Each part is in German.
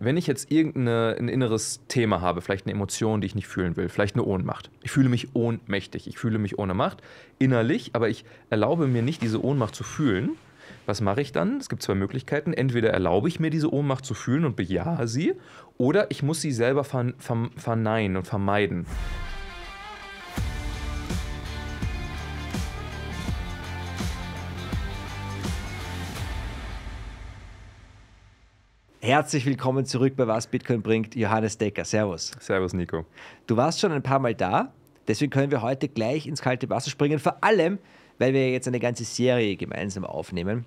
wenn ich jetzt irgendein inneres Thema habe, vielleicht eine Emotion, die ich nicht fühlen will, vielleicht eine Ohnmacht. Ich fühle mich ohnmächtig, ich fühle mich ohne Macht, innerlich, aber ich erlaube mir nicht, diese Ohnmacht zu fühlen. Was mache ich dann? Es gibt zwei Möglichkeiten. Entweder erlaube ich mir diese Ohnmacht zu fühlen und bejahe sie, oder ich muss sie selber verneinen und vermeiden. Herzlich willkommen zurück bei Was Bitcoin bringt, Johannes Decker. Servus. Servus, Nico. Du warst schon ein paar Mal da, deswegen können wir heute gleich ins kalte Wasser springen. Vor allem, weil wir jetzt eine ganze Serie gemeinsam aufnehmen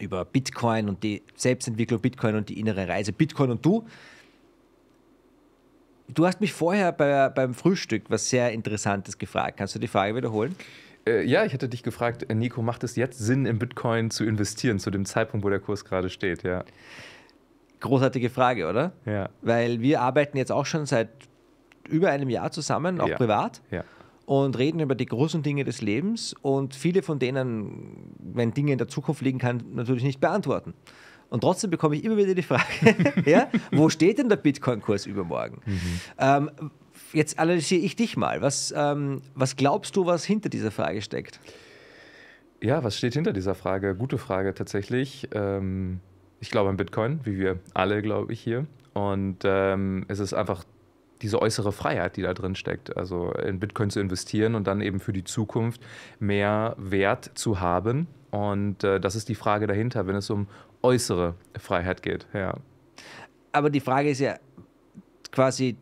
über Bitcoin und die Selbstentwicklung Bitcoin und die innere Reise Bitcoin und du. Du hast mich vorher bei, beim Frühstück was sehr Interessantes gefragt. Kannst du die Frage wiederholen? Äh, ja, ich hätte dich gefragt, äh, Nico, macht es jetzt Sinn, in Bitcoin zu investieren, zu dem Zeitpunkt, wo der Kurs gerade steht? Ja. Großartige Frage, oder? Ja. Weil wir arbeiten jetzt auch schon seit über einem Jahr zusammen, auch ja. privat. Ja. Und reden über die großen Dinge des Lebens und viele von denen, wenn Dinge in der Zukunft liegen, kann natürlich nicht beantworten. Und trotzdem bekomme ich immer wieder die Frage, ja, wo steht denn der Bitcoin-Kurs übermorgen? Mhm. Ähm, jetzt analysiere ich dich mal. Was, ähm, was glaubst du, was hinter dieser Frage steckt? Ja, was steht hinter dieser Frage? Gute Frage tatsächlich. Ähm, ich glaube an Bitcoin, wie wir alle, glaube ich, hier. Und ähm, es ist einfach diese äußere Freiheit, die da drin steckt. Also in Bitcoin zu investieren und dann eben für die Zukunft mehr Wert zu haben. Und äh, das ist die Frage dahinter, wenn es um äußere Freiheit geht. Ja. Aber die Frage ist ja quasi,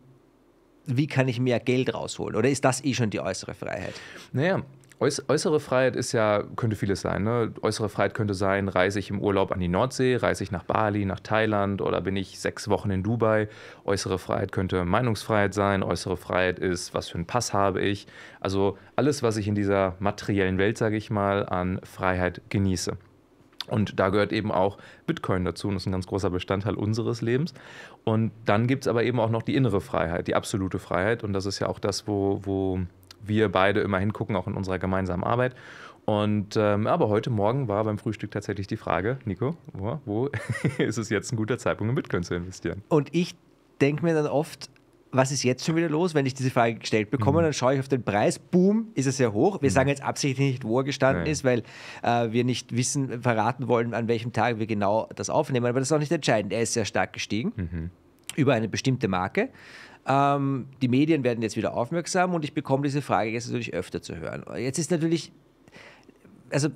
wie kann ich mehr Geld rausholen? Oder ist das eh schon die äußere Freiheit? Naja, äußere Freiheit ist ja, könnte vieles sein. Ne? Äußere Freiheit könnte sein, reise ich im Urlaub an die Nordsee, reise ich nach Bali, nach Thailand oder bin ich sechs Wochen in Dubai. Äußere Freiheit könnte Meinungsfreiheit sein. Äußere Freiheit ist, was für einen Pass habe ich. Also alles, was ich in dieser materiellen Welt, sage ich mal, an Freiheit genieße. Und da gehört eben auch Bitcoin dazu und ist ein ganz großer Bestandteil unseres Lebens. Und dann gibt es aber eben auch noch die innere Freiheit, die absolute Freiheit. Und das ist ja auch das, wo, wo wir beide immer hingucken, auch in unserer gemeinsamen Arbeit. Und ähm, aber heute Morgen war beim Frühstück tatsächlich die Frage, Nico, wo, wo ist es jetzt ein guter Zeitpunkt, in Bitcoin zu investieren? Und ich denke mir dann oft, was ist jetzt schon wieder los? Wenn ich diese Frage gestellt bekomme, mhm. dann schaue ich auf den Preis, boom, ist er sehr hoch. Wir mhm. sagen jetzt absichtlich nicht, wo er gestanden Nein. ist, weil äh, wir nicht wissen, verraten wollen, an welchem Tag wir genau das aufnehmen. Aber das ist auch nicht entscheidend. Er ist sehr stark gestiegen mhm. über eine bestimmte Marke. Ähm, die Medien werden jetzt wieder aufmerksam und ich bekomme diese Frage jetzt natürlich öfter zu hören. Jetzt ist natürlich, also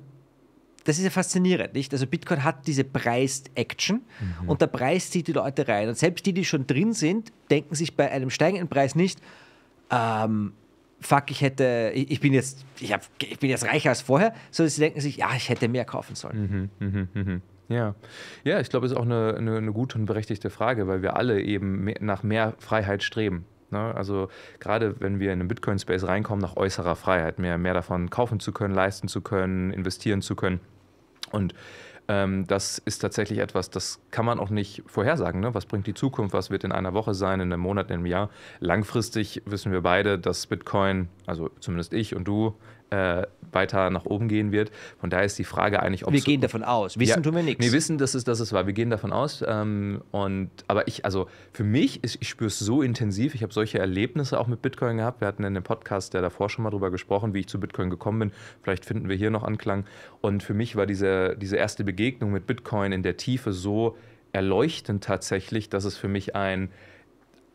das ist ja faszinierend, nicht? Also Bitcoin hat diese Preis-Action mhm. und der Preis zieht die Leute rein. Und selbst die, die schon drin sind, denken sich bei einem steigenden Preis nicht, ähm, fuck, ich hätte, ich, bin jetzt, ich, hab, ich bin jetzt reicher als vorher, sondern sie denken sich, ja, ich hätte mehr kaufen sollen. Mhm, mh, mh. Ja, ja ich glaube, es ist auch eine, eine, eine, gute und berechtigte Frage, weil wir alle eben mehr, nach mehr Freiheit streben. Ne? Also gerade wenn wir in den Bitcoin-Space reinkommen, nach äußerer Freiheit, mehr, mehr davon kaufen zu können, leisten zu können, investieren zu können. Und ähm, das ist tatsächlich etwas, das kann man auch nicht vorhersagen. Ne? Was bringt die Zukunft? Was wird in einer Woche sein, in einem Monat, in einem Jahr? Langfristig wissen wir beide, dass Bitcoin, also zumindest ich und du, äh, weiter nach oben gehen wird. Von daher ist die Frage eigentlich, ob Wir gehen davon aus. Wissen ja, tun wir nichts. Wir wissen, dass es, dass es war. Wir gehen davon aus. Ähm, und, aber ich, also für mich, ist, ich spüre es so intensiv. Ich habe solche Erlebnisse auch mit Bitcoin gehabt. Wir hatten in dem Podcast, der davor schon mal drüber gesprochen, wie ich zu Bitcoin gekommen bin. Vielleicht finden wir hier noch Anklang. Und für mich war diese, diese erste Begegnung mit Bitcoin in der Tiefe so erleuchtend tatsächlich, dass es für mich ein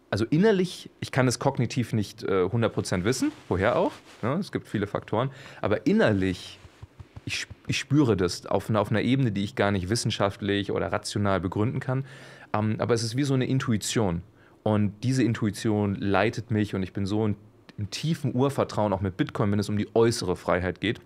also innerlich, ich kann es kognitiv nicht äh, 100% wissen, woher auch, ne? es gibt viele Faktoren, aber innerlich, ich, ich spüre das auf einer, auf einer Ebene, die ich gar nicht wissenschaftlich oder rational begründen kann, ähm, aber es ist wie so eine Intuition und diese Intuition leitet mich und ich bin so im tiefen Urvertrauen auch mit Bitcoin, wenn es um die äußere Freiheit geht.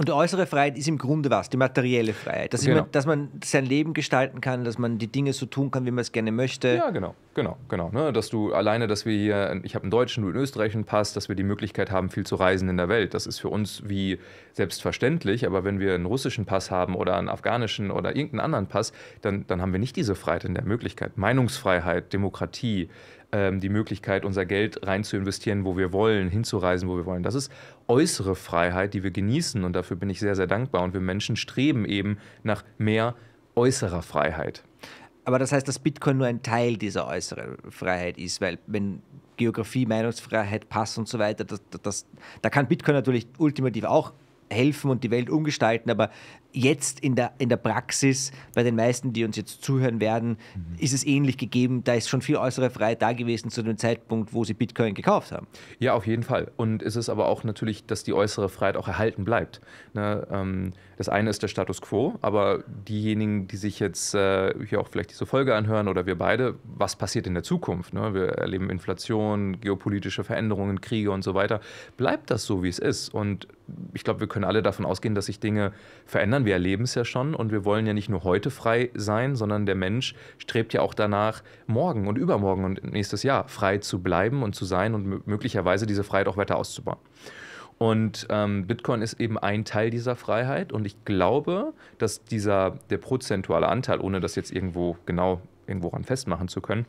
Und die äußere Freiheit ist im Grunde was? Die materielle Freiheit. Dass, genau. man, dass, man, sein Leben gestalten kann, dass man die Dinge so tun kann, wie man es gerne möchte. Ja, genau, genau, genau. Ne? Dass du alleine, dass wir hier, ich habe einen deutschen, du einen österreichischen Pass, dass wir die Möglichkeit haben, viel zu reisen in der Welt. Das ist für uns wie selbstverständlich, aber wenn wir einen russischen Pass haben oder einen afghanischen oder irgendeinen anderen Pass, dann, dann haben wir nicht diese Freiheit in der Möglichkeit. Meinungsfreiheit, Demokratie, die Möglichkeit, unser Geld rein zu investieren, wo wir wollen, hinzureisen, wo wir wollen. Das ist äußere Freiheit, die wir genießen und dafür bin ich sehr, sehr dankbar. Und wir Menschen streben eben nach mehr äußerer Freiheit. Aber das heißt, dass Bitcoin nur ein Teil dieser äußeren Freiheit ist, weil wenn Geografie, Meinungsfreiheit, Pass und so weiter, das, das, da kann Bitcoin natürlich ultimativ auch helfen und die Welt umgestalten, aber jetzt in der, in der Praxis, bei den meisten, die uns jetzt zuhören werden, mhm. ist es ähnlich gegeben. Da ist schon viel äußere Freiheit da gewesen zu dem Zeitpunkt, wo sie Bitcoin gekauft haben. Ja, auf jeden Fall. Und es ist aber auch natürlich, dass die äußere Freiheit auch erhalten bleibt. Ne, ähm, das eine ist der Status quo, aber diejenigen, die sich jetzt äh, hier auch vielleicht diese Folge anhören oder wir beide, was passiert in der Zukunft? Ne? Wir erleben Inflation, geopolitische Veränderungen, Kriege und so weiter. Bleibt das so, wie es ist? Und ich glaube, wir können alle davon ausgehen, dass sich Dinge verändern. Wir erleben es ja schon und wir wollen ja nicht nur heute frei sein, sondern der Mensch strebt ja auch danach, morgen und übermorgen und nächstes Jahr frei zu bleiben und zu sein und möglicherweise diese Freiheit auch weiter auszubauen. Und ähm, Bitcoin ist eben ein Teil dieser Freiheit. Und ich glaube, dass dieser, der prozentuale Anteil, ohne das jetzt irgendwo genau irgendwo ran festmachen zu können,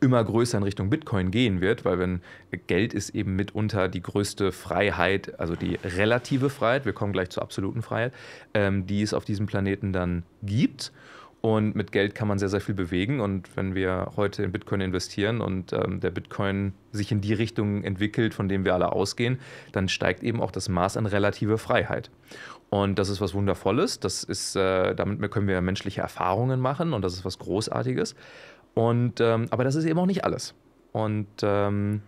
immer größer in Richtung Bitcoin gehen wird, weil wenn Geld ist eben mitunter die größte Freiheit, also die relative Freiheit, wir kommen gleich zur absoluten Freiheit, ähm, die es auf diesem Planeten dann gibt. Und mit Geld kann man sehr, sehr viel bewegen. Und wenn wir heute in Bitcoin investieren und ähm, der Bitcoin sich in die Richtung entwickelt, von dem wir alle ausgehen, dann steigt eben auch das Maß an relative Freiheit. Und das ist was Wundervolles. Das ist, äh, damit können wir menschliche Erfahrungen machen und das ist was Großartiges. Und, ähm, aber das ist eben auch nicht alles. Und ähm,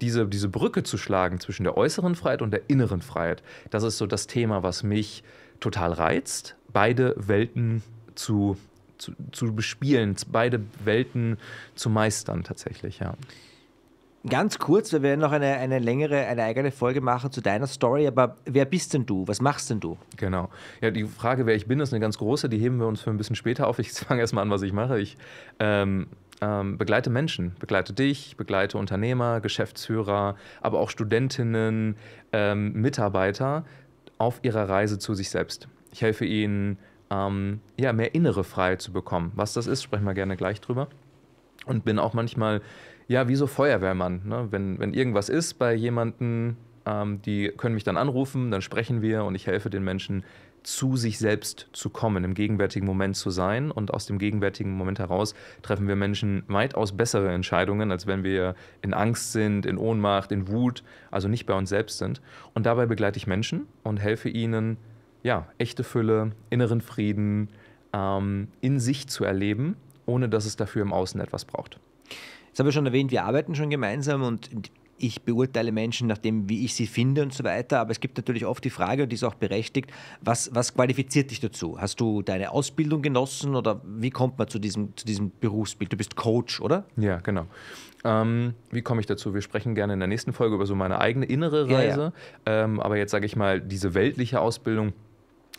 diese, diese Brücke zu schlagen zwischen der äußeren Freiheit und der inneren Freiheit, das ist so das Thema, was mich total reizt, beide Welten zu zu, zu bespielen, beide Welten zu meistern tatsächlich, ja. Ganz kurz, wir werden noch eine, eine längere, eine eigene Folge machen zu deiner Story, aber wer bist denn du? Was machst denn du? Genau. Ja, die Frage, wer ich bin, ist eine ganz große, die heben wir uns für ein bisschen später auf. Ich fange erstmal an, was ich mache. Ich ähm, ähm, begleite Menschen, begleite dich, begleite Unternehmer, Geschäftsführer, aber auch Studentinnen, ähm, Mitarbeiter auf ihrer Reise zu sich selbst. Ich helfe ihnen, ähm, ja, mehr innere Freiheit zu bekommen. Was das ist, sprechen wir gerne gleich drüber. Und bin auch manchmal, ja, wie so Feuerwehrmann. Ne? Wenn, wenn irgendwas ist bei jemandem, ähm, die können mich dann anrufen, dann sprechen wir und ich helfe den Menschen, zu sich selbst zu kommen, im gegenwärtigen Moment zu sein. Und aus dem gegenwärtigen Moment heraus treffen wir Menschen weitaus bessere Entscheidungen, als wenn wir in Angst sind, in Ohnmacht, in Wut, also nicht bei uns selbst sind. Und dabei begleite ich Menschen und helfe ihnen, ja, echte Fülle, inneren Frieden ähm, in sich zu erleben, ohne dass es dafür im Außen etwas braucht. Jetzt habe ich schon erwähnt, wir arbeiten schon gemeinsam und ich beurteile Menschen nach dem, wie ich sie finde und so weiter. Aber es gibt natürlich oft die Frage, und die ist auch berechtigt, was, was qualifiziert dich dazu? Hast du deine Ausbildung genossen oder wie kommt man zu diesem, zu diesem Berufsbild? Du bist Coach, oder? Ja, genau. Ähm, wie komme ich dazu? Wir sprechen gerne in der nächsten Folge über so meine eigene innere Reise. Ja, ja. Ähm, aber jetzt sage ich mal, diese weltliche Ausbildung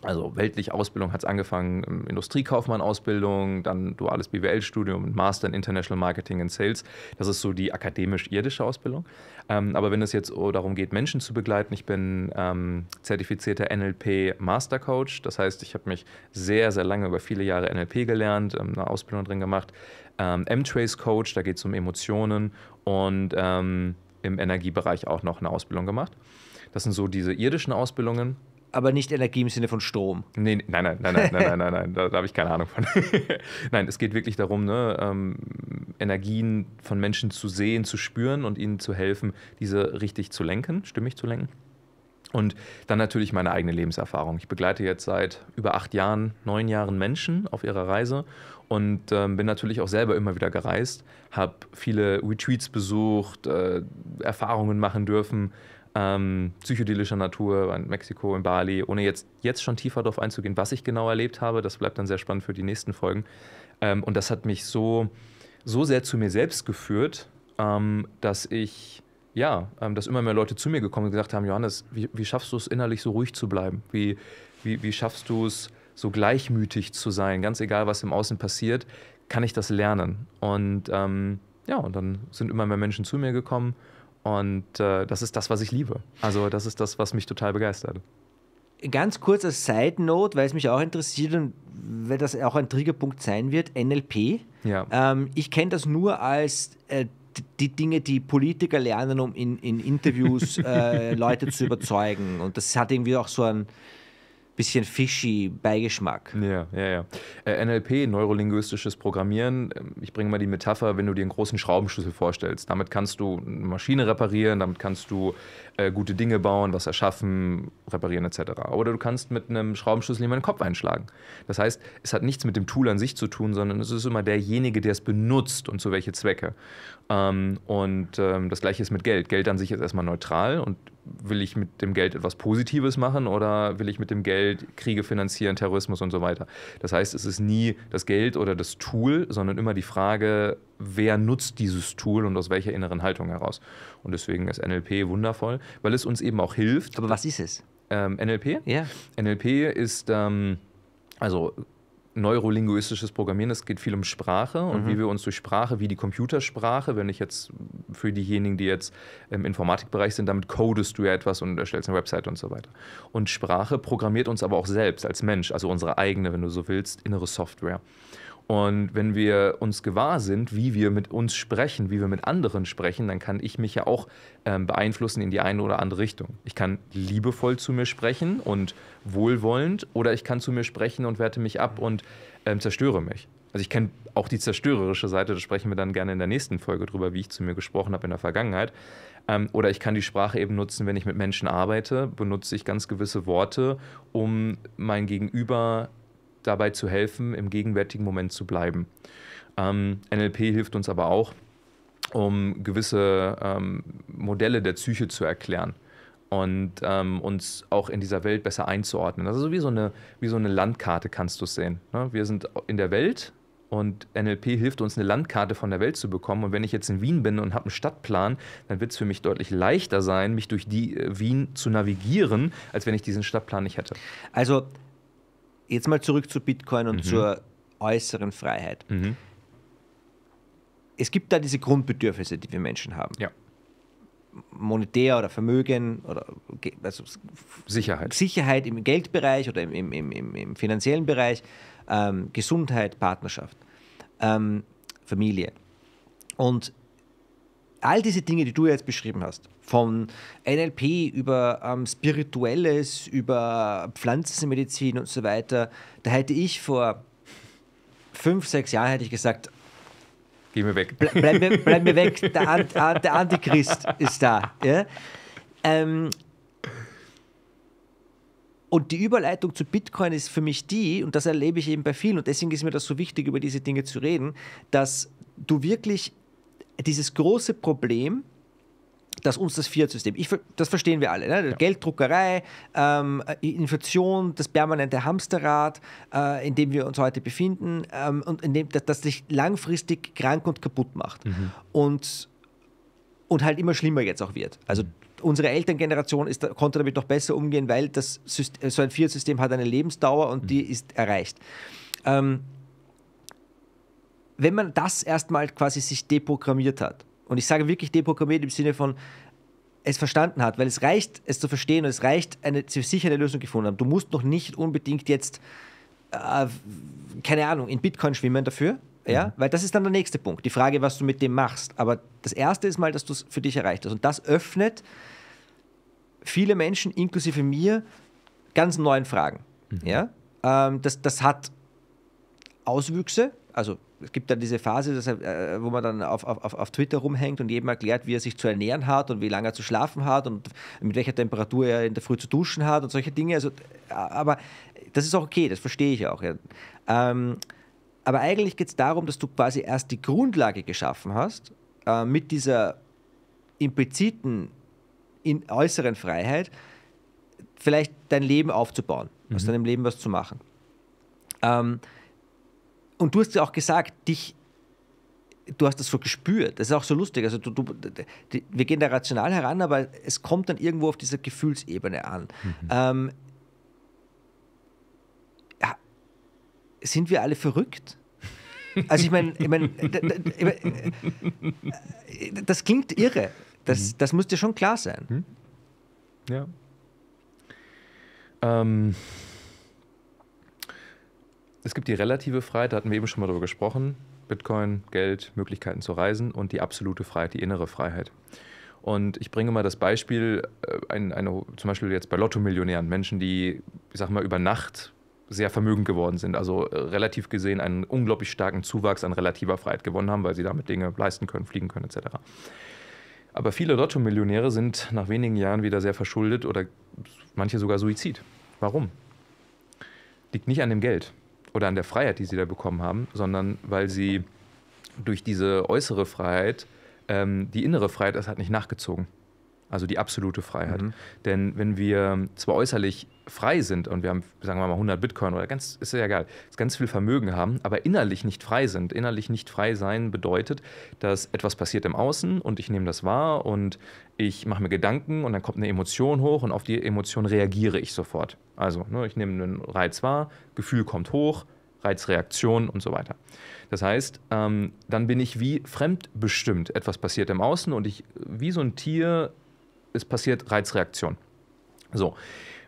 also weltliche Ausbildung hat es angefangen, Industriekaufmann-Ausbildung, dann duales BWL-Studium, Master in International Marketing and Sales. Das ist so die akademisch-irdische Ausbildung. Ähm, aber wenn es jetzt darum geht, Menschen zu begleiten, ich bin ähm, zertifizierter NLP Master Coach. Das heißt, ich habe mich sehr, sehr lange über viele Jahre NLP gelernt, ähm, eine Ausbildung drin gemacht. Ähm, M-Trace Coach, da geht es um Emotionen und ähm, im Energiebereich auch noch eine Ausbildung gemacht. Das sind so diese irdischen Ausbildungen aber nicht Energie im Sinne von Strom. Nee, nein, nein, nein, nein, nein, nein, nein, da, da habe ich keine Ahnung von. nein, es geht wirklich darum, ne, ähm, Energien von Menschen zu sehen, zu spüren und ihnen zu helfen, diese richtig zu lenken, stimmig zu lenken. Und dann natürlich meine eigene Lebenserfahrung. Ich begleite jetzt seit über acht Jahren, neun Jahren Menschen auf ihrer Reise und ähm, bin natürlich auch selber immer wieder gereist, habe viele Retreats besucht, äh, Erfahrungen machen dürfen, ähm, psychedelischer Natur in Mexiko, in Bali, ohne jetzt, jetzt schon tiefer darauf einzugehen, was ich genau erlebt habe. Das bleibt dann sehr spannend für die nächsten Folgen. Ähm, und das hat mich so, so sehr zu mir selbst geführt, ähm, dass ich, ja, ähm, dass immer mehr Leute zu mir gekommen und gesagt haben, Johannes, wie, wie schaffst du es innerlich so ruhig zu bleiben? Wie, wie, wie schaffst du es so gleichmütig zu sein? Ganz egal, was im Außen passiert, kann ich das lernen? Und ähm, ja, und dann sind immer mehr Menschen zu mir gekommen und äh, das ist das, was ich liebe. Also das ist das, was mich total begeistert. Ganz kurz als Side Note, weil es mich auch interessiert und weil das auch ein Triggerpunkt sein wird, NLP. Ja. Ähm, ich kenne das nur als äh, die Dinge, die Politiker lernen, um in, in Interviews äh, Leute zu überzeugen. Und das hat irgendwie auch so ein bisschen fishy Beigeschmack. Ja, ja, ja. Äh, NLP, neurolinguistisches Programmieren. Ähm, ich bringe mal die Metapher, wenn du dir einen großen Schraubenschlüssel vorstellst. Damit kannst du eine Maschine reparieren, damit kannst du äh, gute Dinge bauen, was erschaffen, reparieren etc. Oder du kannst mit einem Schraubenschlüssel jemanden den Kopf einschlagen. Das heißt, es hat nichts mit dem Tool an sich zu tun, sondern es ist immer derjenige, der es benutzt und zu welche Zwecke. Ähm, und ähm, das gleiche ist mit Geld. Geld an sich ist erstmal neutral und will ich mit dem Geld etwas Positives machen oder will ich mit dem Geld Kriege finanzieren, Terrorismus und so weiter. Das heißt, es ist nie das Geld oder das Tool, sondern immer die Frage, wer nutzt dieses Tool und aus welcher inneren Haltung heraus. Und deswegen ist NLP wundervoll, weil es uns eben auch hilft. Aber was ist es? Ähm, NLP? Ja. NLP ist ähm, also neurolinguistisches Programmieren, es geht viel um Sprache und mhm. wie wir uns durch Sprache, wie die Computersprache, wenn ich jetzt für diejenigen, die jetzt im Informatikbereich sind, damit codest du ja etwas und erstellst eine Website und so weiter. Und Sprache programmiert uns aber auch selbst als Mensch, also unsere eigene, wenn du so willst, innere Software. Und wenn wir uns gewahr sind, wie wir mit uns sprechen, wie wir mit anderen sprechen, dann kann ich mich ja auch ähm, beeinflussen in die eine oder andere Richtung. Ich kann liebevoll zu mir sprechen und wohlwollend oder ich kann zu mir sprechen und werte mich ab und ähm, zerstöre mich. Also ich kenne auch die zerstörerische Seite, da sprechen wir dann gerne in der nächsten Folge drüber, wie ich zu mir gesprochen habe in der Vergangenheit. Ähm, oder ich kann die Sprache eben nutzen, wenn ich mit Menschen arbeite, benutze ich ganz gewisse Worte, um mein Gegenüber dabei zu helfen, im gegenwärtigen Moment zu bleiben. Ähm, NLP hilft uns aber auch, um gewisse ähm, Modelle der Psyche zu erklären und ähm, uns auch in dieser Welt besser einzuordnen. Also wie so eine, wie so eine Landkarte kannst du es sehen. Ne? Wir sind in der Welt und NLP hilft uns, eine Landkarte von der Welt zu bekommen. Und wenn ich jetzt in Wien bin und habe einen Stadtplan, dann wird es für mich deutlich leichter sein, mich durch die äh, Wien zu navigieren, als wenn ich diesen Stadtplan nicht hätte. Also jetzt mal zurück zu Bitcoin und mhm. zur äußeren Freiheit. Mhm. Es gibt da diese Grundbedürfnisse, die wir Menschen haben. Ja. Monetär oder Vermögen oder also Sicherheit. Sicherheit im Geldbereich oder im, im, im, im finanziellen Bereich, ähm, Gesundheit, Partnerschaft, ähm, Familie. Und all diese Dinge, die du jetzt beschrieben hast, von NLP über ähm, Spirituelles, über Pflanzenmedizin und so weiter, da hätte ich vor fünf, sechs Jahren hätte ich gesagt, Geh mir weg. Ble bleib, mir, bleib mir weg, der, Ant der Antichrist ist da. Ja? Ähm, und die Überleitung zu Bitcoin ist für mich die, und das erlebe ich eben bei vielen, und deswegen ist mir das so wichtig, über diese Dinge zu reden, dass du wirklich dieses große Problem, dass uns das Fiat-System, das verstehen wir alle, ne? ja. Gelddruckerei, ähm, Inflation, das permanente Hamsterrad, äh, in dem wir uns heute befinden ähm, und in dem, das, das dich langfristig krank und kaputt macht mhm. und, und halt immer schlimmer jetzt auch wird. Also unsere Elterngeneration ist, konnte damit noch besser umgehen, weil das System, so ein Fiat-System hat eine Lebensdauer und mhm. die ist erreicht. Ähm, wenn man das erstmal quasi sich deprogrammiert hat, und ich sage wirklich deprogrammiert im Sinne von es verstanden hat, weil es reicht, es zu verstehen und es reicht, eine sichere Lösung gefunden haben. Du musst noch nicht unbedingt jetzt, äh, keine Ahnung, in Bitcoin schwimmen dafür, ja, mhm. weil das ist dann der nächste Punkt, die Frage, was du mit dem machst. Aber das erste ist mal, dass du es für dich erreicht hast. Und das öffnet viele Menschen, inklusive mir, ganz neuen Fragen. Mhm. Ja? Ähm, das, das hat Auswüchse, also es gibt dann diese Phase, dass, äh, wo man dann auf, auf, auf Twitter rumhängt und jedem erklärt, wie er sich zu ernähren hat und wie lange er zu schlafen hat und mit welcher Temperatur er in der Früh zu duschen hat und solche Dinge. Also, äh, aber das ist auch okay, das verstehe ich auch. Ja. Ähm, aber eigentlich geht es darum, dass du quasi erst die Grundlage geschaffen hast, äh, mit dieser impliziten in äußeren Freiheit, vielleicht dein Leben aufzubauen, mhm. aus deinem Leben was zu machen. Ähm, und du hast ja auch gesagt, dich, du hast das so gespürt. Das ist auch so lustig. Also du, du, die, wir gehen da rational heran, aber es kommt dann irgendwo auf dieser Gefühlsebene an. Mhm. Ähm, ja, sind wir alle verrückt? Also ich meine, ich mein, das klingt irre. Das, mhm. das muss dir schon klar sein. Mhm. Ja. Ähm, es gibt die relative Freiheit, da hatten wir eben schon mal drüber gesprochen. Bitcoin, Geld, Möglichkeiten zu reisen und die absolute Freiheit, die innere Freiheit. Und ich bringe mal das Beispiel, äh, ein, eine, zum Beispiel jetzt bei Lotto-Millionären, Menschen, die, ich sag mal, über Nacht sehr vermögend geworden sind, also äh, relativ gesehen einen unglaublich starken Zuwachs an relativer Freiheit gewonnen haben, weil sie damit Dinge leisten können, fliegen können etc. Aber viele Lotto-Millionäre sind nach wenigen Jahren wieder sehr verschuldet oder manche sogar Suizid. Warum? Liegt nicht an dem Geld oder an der Freiheit, die sie da bekommen haben, sondern weil sie durch diese äußere Freiheit ähm, die innere Freiheit ist halt nicht nachgezogen. Also die absolute Freiheit. Mhm. Denn wenn wir zwar äußerlich frei sind und wir haben, sagen wir mal, 100 Bitcoin oder ganz, ist ja egal, ganz viel Vermögen haben, aber innerlich nicht frei sind. Innerlich nicht frei sein bedeutet, dass etwas passiert im Außen und ich nehme das wahr und ich mache mir Gedanken und dann kommt eine Emotion hoch und auf die Emotion reagiere ich sofort. Also ne, ich nehme einen Reiz wahr, Gefühl kommt hoch, Reizreaktion und so weiter. Das heißt, ähm, dann bin ich wie fremdbestimmt. Etwas passiert im Außen und ich, wie so ein Tier, es passiert Reizreaktion. So,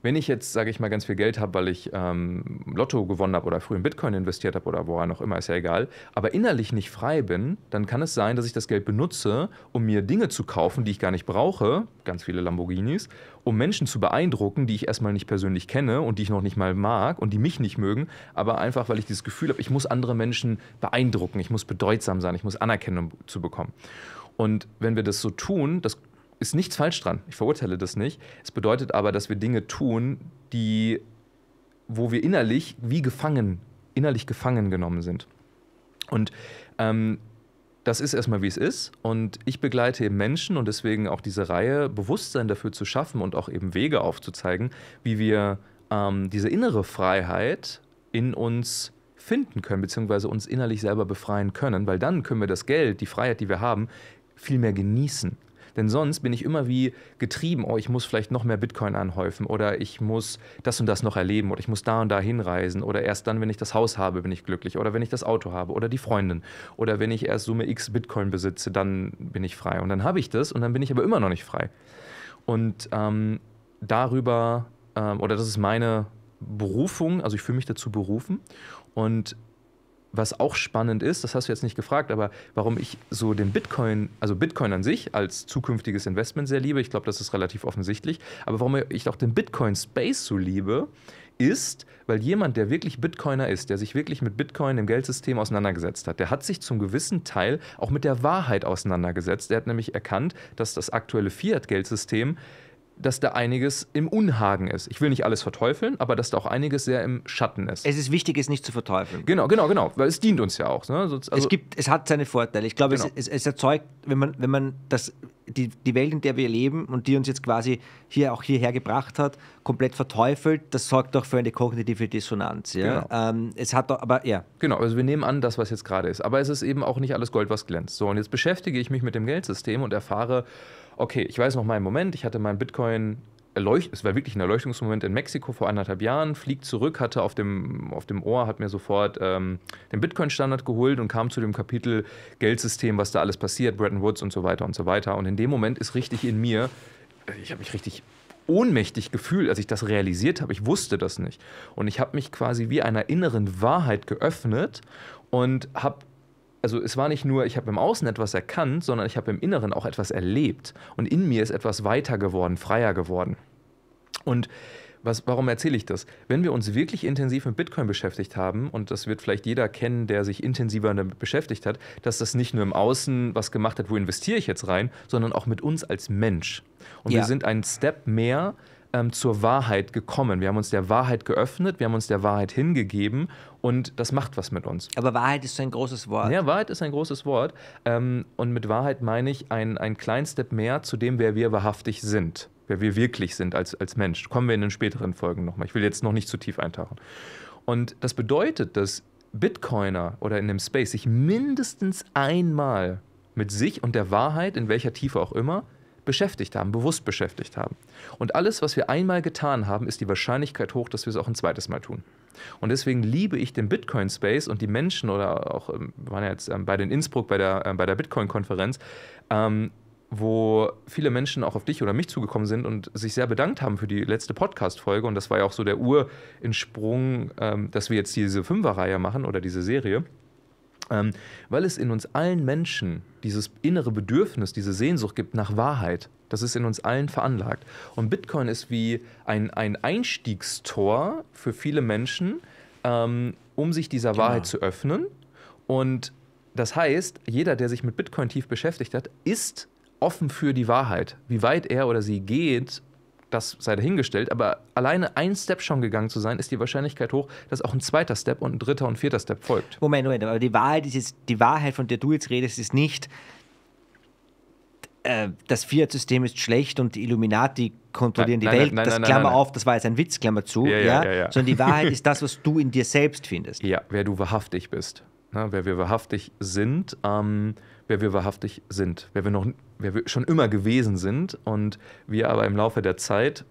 wenn ich jetzt, sage ich mal, ganz viel Geld habe, weil ich ähm, Lotto gewonnen habe oder früh in Bitcoin investiert habe oder woran auch immer, ist ja egal, aber innerlich nicht frei bin, dann kann es sein, dass ich das Geld benutze, um mir Dinge zu kaufen, die ich gar nicht brauche, ganz viele Lamborghinis, um Menschen zu beeindrucken, die ich erstmal nicht persönlich kenne und die ich noch nicht mal mag und die mich nicht mögen, aber einfach, weil ich dieses Gefühl habe, ich muss andere Menschen beeindrucken, ich muss bedeutsam sein, ich muss Anerkennung zu bekommen. Und wenn wir das so tun, das ist nichts falsch dran. Ich verurteile das nicht. Es bedeutet aber, dass wir Dinge tun, die, wo wir innerlich wie gefangen, innerlich gefangen genommen sind. Und ähm, das ist erstmal, wie es ist. Und ich begleite eben Menschen und deswegen auch diese Reihe, Bewusstsein dafür zu schaffen und auch eben Wege aufzuzeigen, wie wir ähm, diese innere Freiheit in uns finden können, beziehungsweise uns innerlich selber befreien können, weil dann können wir das Geld, die Freiheit, die wir haben, viel mehr genießen. Denn sonst bin ich immer wie getrieben, oh, ich muss vielleicht noch mehr Bitcoin anhäufen oder ich muss das und das noch erleben oder ich muss da und da hinreisen oder erst dann, wenn ich das Haus habe, bin ich glücklich oder wenn ich das Auto habe oder die Freundin oder wenn ich erst Summe X Bitcoin besitze, dann bin ich frei. Und dann habe ich das und dann bin ich aber immer noch nicht frei. Und ähm, darüber, ähm, oder das ist meine Berufung, also ich fühle mich dazu berufen und was auch spannend ist, das hast du jetzt nicht gefragt, aber warum ich so den Bitcoin, also Bitcoin an sich als zukünftiges Investment sehr liebe, ich glaube, das ist relativ offensichtlich, aber warum ich auch den Bitcoin-Space so liebe, ist, weil jemand, der wirklich Bitcoiner ist, der sich wirklich mit Bitcoin im Geldsystem auseinandergesetzt hat, der hat sich zum gewissen Teil auch mit der Wahrheit auseinandergesetzt. Der hat nämlich erkannt, dass das aktuelle Fiat-Geldsystem dass da einiges im Unhagen ist. Ich will nicht alles verteufeln, aber dass da auch einiges sehr im Schatten ist. Es ist wichtig, es nicht zu verteufeln. Genau, genau, genau, weil es dient uns ja auch. Ne? Also, es, gibt, es hat seine Vorteile. Ich glaube, genau. es, es, es, erzeugt, wenn man, wenn man das, die, die Welt, in der wir leben und die uns jetzt quasi hier auch hierher gebracht hat, komplett verteufelt, das sorgt doch für eine kognitive Dissonanz. Ja? Genau. Ähm, es hat doch, aber ja. Genau, also wir nehmen an, das, was jetzt gerade ist. Aber es ist eben auch nicht alles Gold, was glänzt. So, und jetzt beschäftige ich mich mit dem Geldsystem und erfahre, okay, ich weiß noch mal einen Moment, ich hatte meinen Bitcoin erleucht, es war wirklich ein Erleuchtungsmoment in Mexiko vor anderthalb Jahren, fliegt zurück, hatte auf dem, auf dem Ohr, hat mir sofort ähm, den Bitcoin-Standard geholt und kam zu dem Kapitel Geldsystem, was da alles passiert, Bretton Woods und so weiter und so weiter. Und in dem Moment ist richtig in mir, äh, ich habe mich richtig ohnmächtig gefühlt, als ich das realisiert habe. Ich wusste das nicht. Und ich habe mich quasi wie einer inneren Wahrheit geöffnet und habe also es war nicht nur, ich habe im Außen etwas erkannt, sondern ich habe im Inneren auch etwas erlebt. Und in mir ist etwas weiter geworden, freier geworden. Und was, warum erzähle ich das? Wenn wir uns wirklich intensiv mit Bitcoin beschäftigt haben, und das wird vielleicht jeder kennen, der sich intensiver damit beschäftigt hat, dass das nicht nur im Außen was gemacht hat, wo investiere ich jetzt rein, sondern auch mit uns als Mensch. Und ja. wir sind einen Step mehr ähm, zur Wahrheit gekommen. Wir haben uns der Wahrheit geöffnet, wir haben uns der Wahrheit hingegeben und das macht was mit uns. Aber Wahrheit ist ein großes Wort. Ja, Wahrheit ist ein großes Wort. Ähm, und mit Wahrheit meine ich ein, ein kleinen Step mehr zu dem, wer wir wahrhaftig sind, wer wir wirklich sind als, als Mensch. Kommen wir in den späteren Folgen nochmal. Ich will jetzt noch nicht zu tief eintauchen. Und das bedeutet, dass Bitcoiner oder in dem Space sich mindestens einmal mit sich und der Wahrheit, in welcher Tiefe auch immer, beschäftigt haben, bewusst beschäftigt haben. Und alles, was wir einmal getan haben, ist die Wahrscheinlichkeit hoch, dass wir es auch ein zweites Mal tun. Und deswegen liebe ich den Bitcoin-Space und die Menschen oder auch, ähm, wir waren ja jetzt ähm, bei den Innsbruck bei der, äh, bei der Bitcoin-Konferenz, ähm, wo viele Menschen auch auf dich oder mich zugekommen sind und sich sehr bedankt haben für die letzte Podcast-Folge. Und das war ja auch so der Urinsprung, ähm, dass wir jetzt diese Fünfer-Reihe machen oder diese Serie Ähm, weil es in uns allen Menschen dieses innere Bedürfnis, diese Sehnsucht gibt nach Wahrheit. Das ist in uns allen veranlagt. Und Bitcoin ist wie ein, ein Einstiegstor für viele Menschen, ähm, um sich dieser genau. Wahrheit zu öffnen. Und das heißt, jeder, der sich mit Bitcoin tief beschäftigt hat, ist offen für die Wahrheit. Wie weit er oder sie geht, das sei dahingestellt, aber alleine ein Step schon gegangen zu sein, ist die Wahrscheinlichkeit hoch, dass auch ein zweiter Step und ein dritter und vierter Step folgt. Moment, Moment, aber die Wahrheit, ist jetzt, die Wahrheit, von der du jetzt redest, ist nicht, äh, das Fiat-System ist schlecht und die Illuminati kontrollieren nein, die nein, Welt. Nein, das Klammer auf, das war jetzt ein Witz, Klammer zu. Ja, ja, ja, ja, Sondern die Wahrheit ist das, was du in dir selbst findest. Ja, wer du wahrhaftig bist. Na, wer wir wahrhaftig sind, ähm, wer wir wahrhaftig sind, wer wir noch wir schon immer gewesen sind und wir aber im Laufe der Zeit,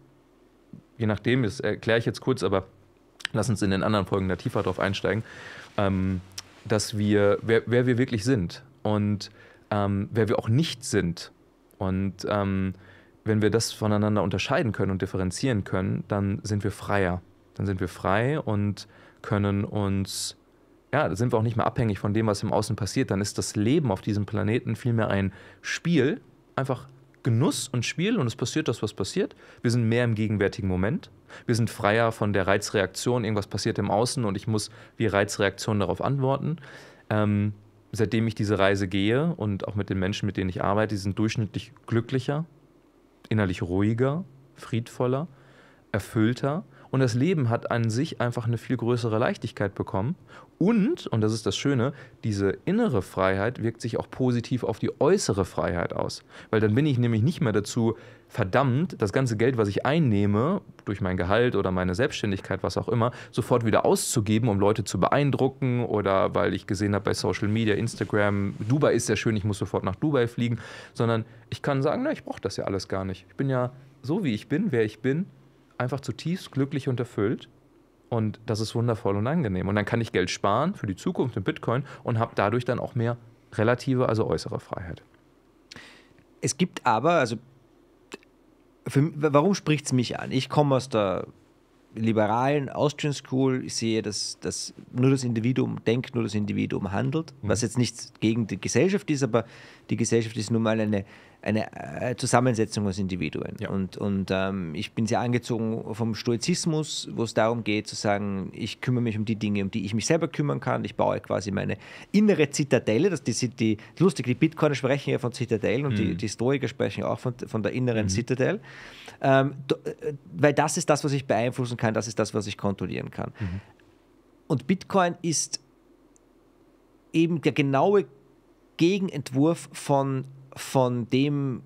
je nachdem, das erkläre ich jetzt kurz, aber lass uns in den anderen Folgen da tiefer drauf einsteigen, ähm, dass wir, wer, wer, wir wirklich sind und ähm, wer wir auch nicht sind. Und ähm, wenn wir das voneinander unterscheiden können und differenzieren können, dann sind wir freier. Dann sind wir frei und können uns ja, da sind wir auch nicht mehr abhängig von dem, was im Außen passiert. Dann ist das Leben auf diesem Planeten vielmehr ein Spiel, einfach Genuss und Spiel und es passiert das, was passiert. Wir sind mehr im gegenwärtigen Moment. Wir sind freier von der Reizreaktion. Irgendwas passiert im Außen und ich muss wie Reizreaktion darauf antworten. Ähm, seitdem ich diese Reise gehe und auch mit den Menschen, mit denen ich arbeite, die sind durchschnittlich glücklicher, innerlich ruhiger, friedvoller, erfüllter und das Leben hat an sich einfach eine viel größere Leichtigkeit bekommen. Und, und das ist das Schöne, diese innere Freiheit wirkt sich auch positiv auf die äußere Freiheit aus. Weil dann bin ich nämlich nicht mehr dazu verdammt, das ganze Geld, was ich einnehme, durch mein Gehalt oder meine Selbstständigkeit, was auch immer, sofort wieder auszugeben, um Leute zu beeindrucken oder weil ich gesehen habe bei Social Media, Instagram, Dubai ist sehr schön, ich muss sofort nach Dubai fliegen, sondern ich kann sagen, na, ich brauche das ja alles gar nicht. Ich bin ja so, wie ich bin, wer ich bin, einfach zutiefst glücklich und erfüllt. Und das ist wundervoll und angenehm. Und dann kann ich Geld sparen für die Zukunft in Bitcoin und habe dadurch dann auch mehr relative, also äußere Freiheit. Es gibt aber, also für, warum spricht es mich an? Ich komme aus der liberalen Austrian School. Ich sehe, dass, dass nur das Individuum denkt, nur das Individuum handelt, mhm. was jetzt nichts gegen die Gesellschaft ist, aber die Gesellschaft ist nun mal eine eine äh, Zusammensetzung aus Individuen. Ja. Und, und ähm, ich bin sehr angezogen vom Stoizismus, wo es darum geht zu sagen, ich kümmere mich um die Dinge, um die ich mich selber kümmern kann. Ich baue quasi meine innere Zitadelle. Das die, die, lustig, die Bitcoiner sprechen ja von Zitadellen und mhm. die, die Stoiker sprechen auch von, von der inneren mhm. Zitadelle. Ähm, äh, weil das ist das, was ich beeinflussen kann, das ist das, was ich kontrollieren kann. Mhm. Und Bitcoin ist eben der genaue Gegenentwurf von von dem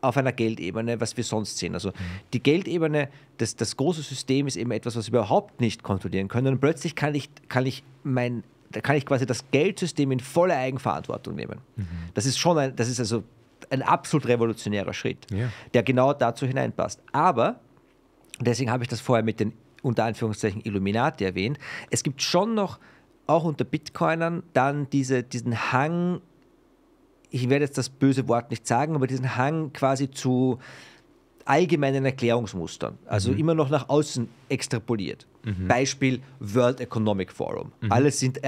auf einer Geldebene, was wir sonst sehen. Also mhm. die Geldebene, das, das große System ist eben etwas, was wir überhaupt nicht kontrollieren können. Und plötzlich kann ich, kann ich mein, da kann ich quasi das Geldsystem in volle Eigenverantwortung nehmen. Mhm. Das ist schon ein, das ist also ein absolut revolutionärer Schritt, ja. der genau dazu hineinpasst. Aber, deswegen habe ich das vorher mit den unter Anführungszeichen Illuminati erwähnt, es gibt schon noch auch unter Bitcoinern dann diese, diesen Hang ich werde jetzt das böse Wort nicht sagen, aber diesen Hang quasi zu allgemeinen Erklärungsmustern, also mhm. immer noch nach außen extrapoliert. Mhm. Beispiel World Economic Forum. Mhm. Alles sind,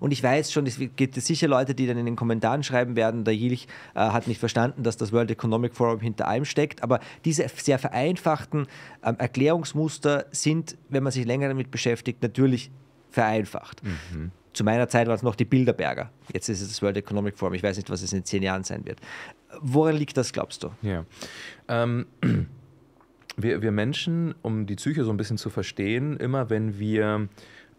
und ich weiß schon, es gibt sicher Leute, die dann in den Kommentaren schreiben werden, der Jilch äh, hat nicht verstanden, dass das World Economic Forum hinter allem steckt, aber diese sehr vereinfachten ähm, Erklärungsmuster sind, wenn man sich länger damit beschäftigt, natürlich vereinfacht. Mhm. Zu meiner Zeit waren es noch die Bilderberger. Jetzt ist es das World Economic Forum. Ich weiß nicht, was es in zehn Jahren sein wird. Woran liegt das, glaubst du? Ja. Ähm, wir, wir Menschen, um die Psyche so ein bisschen zu verstehen, immer wenn wir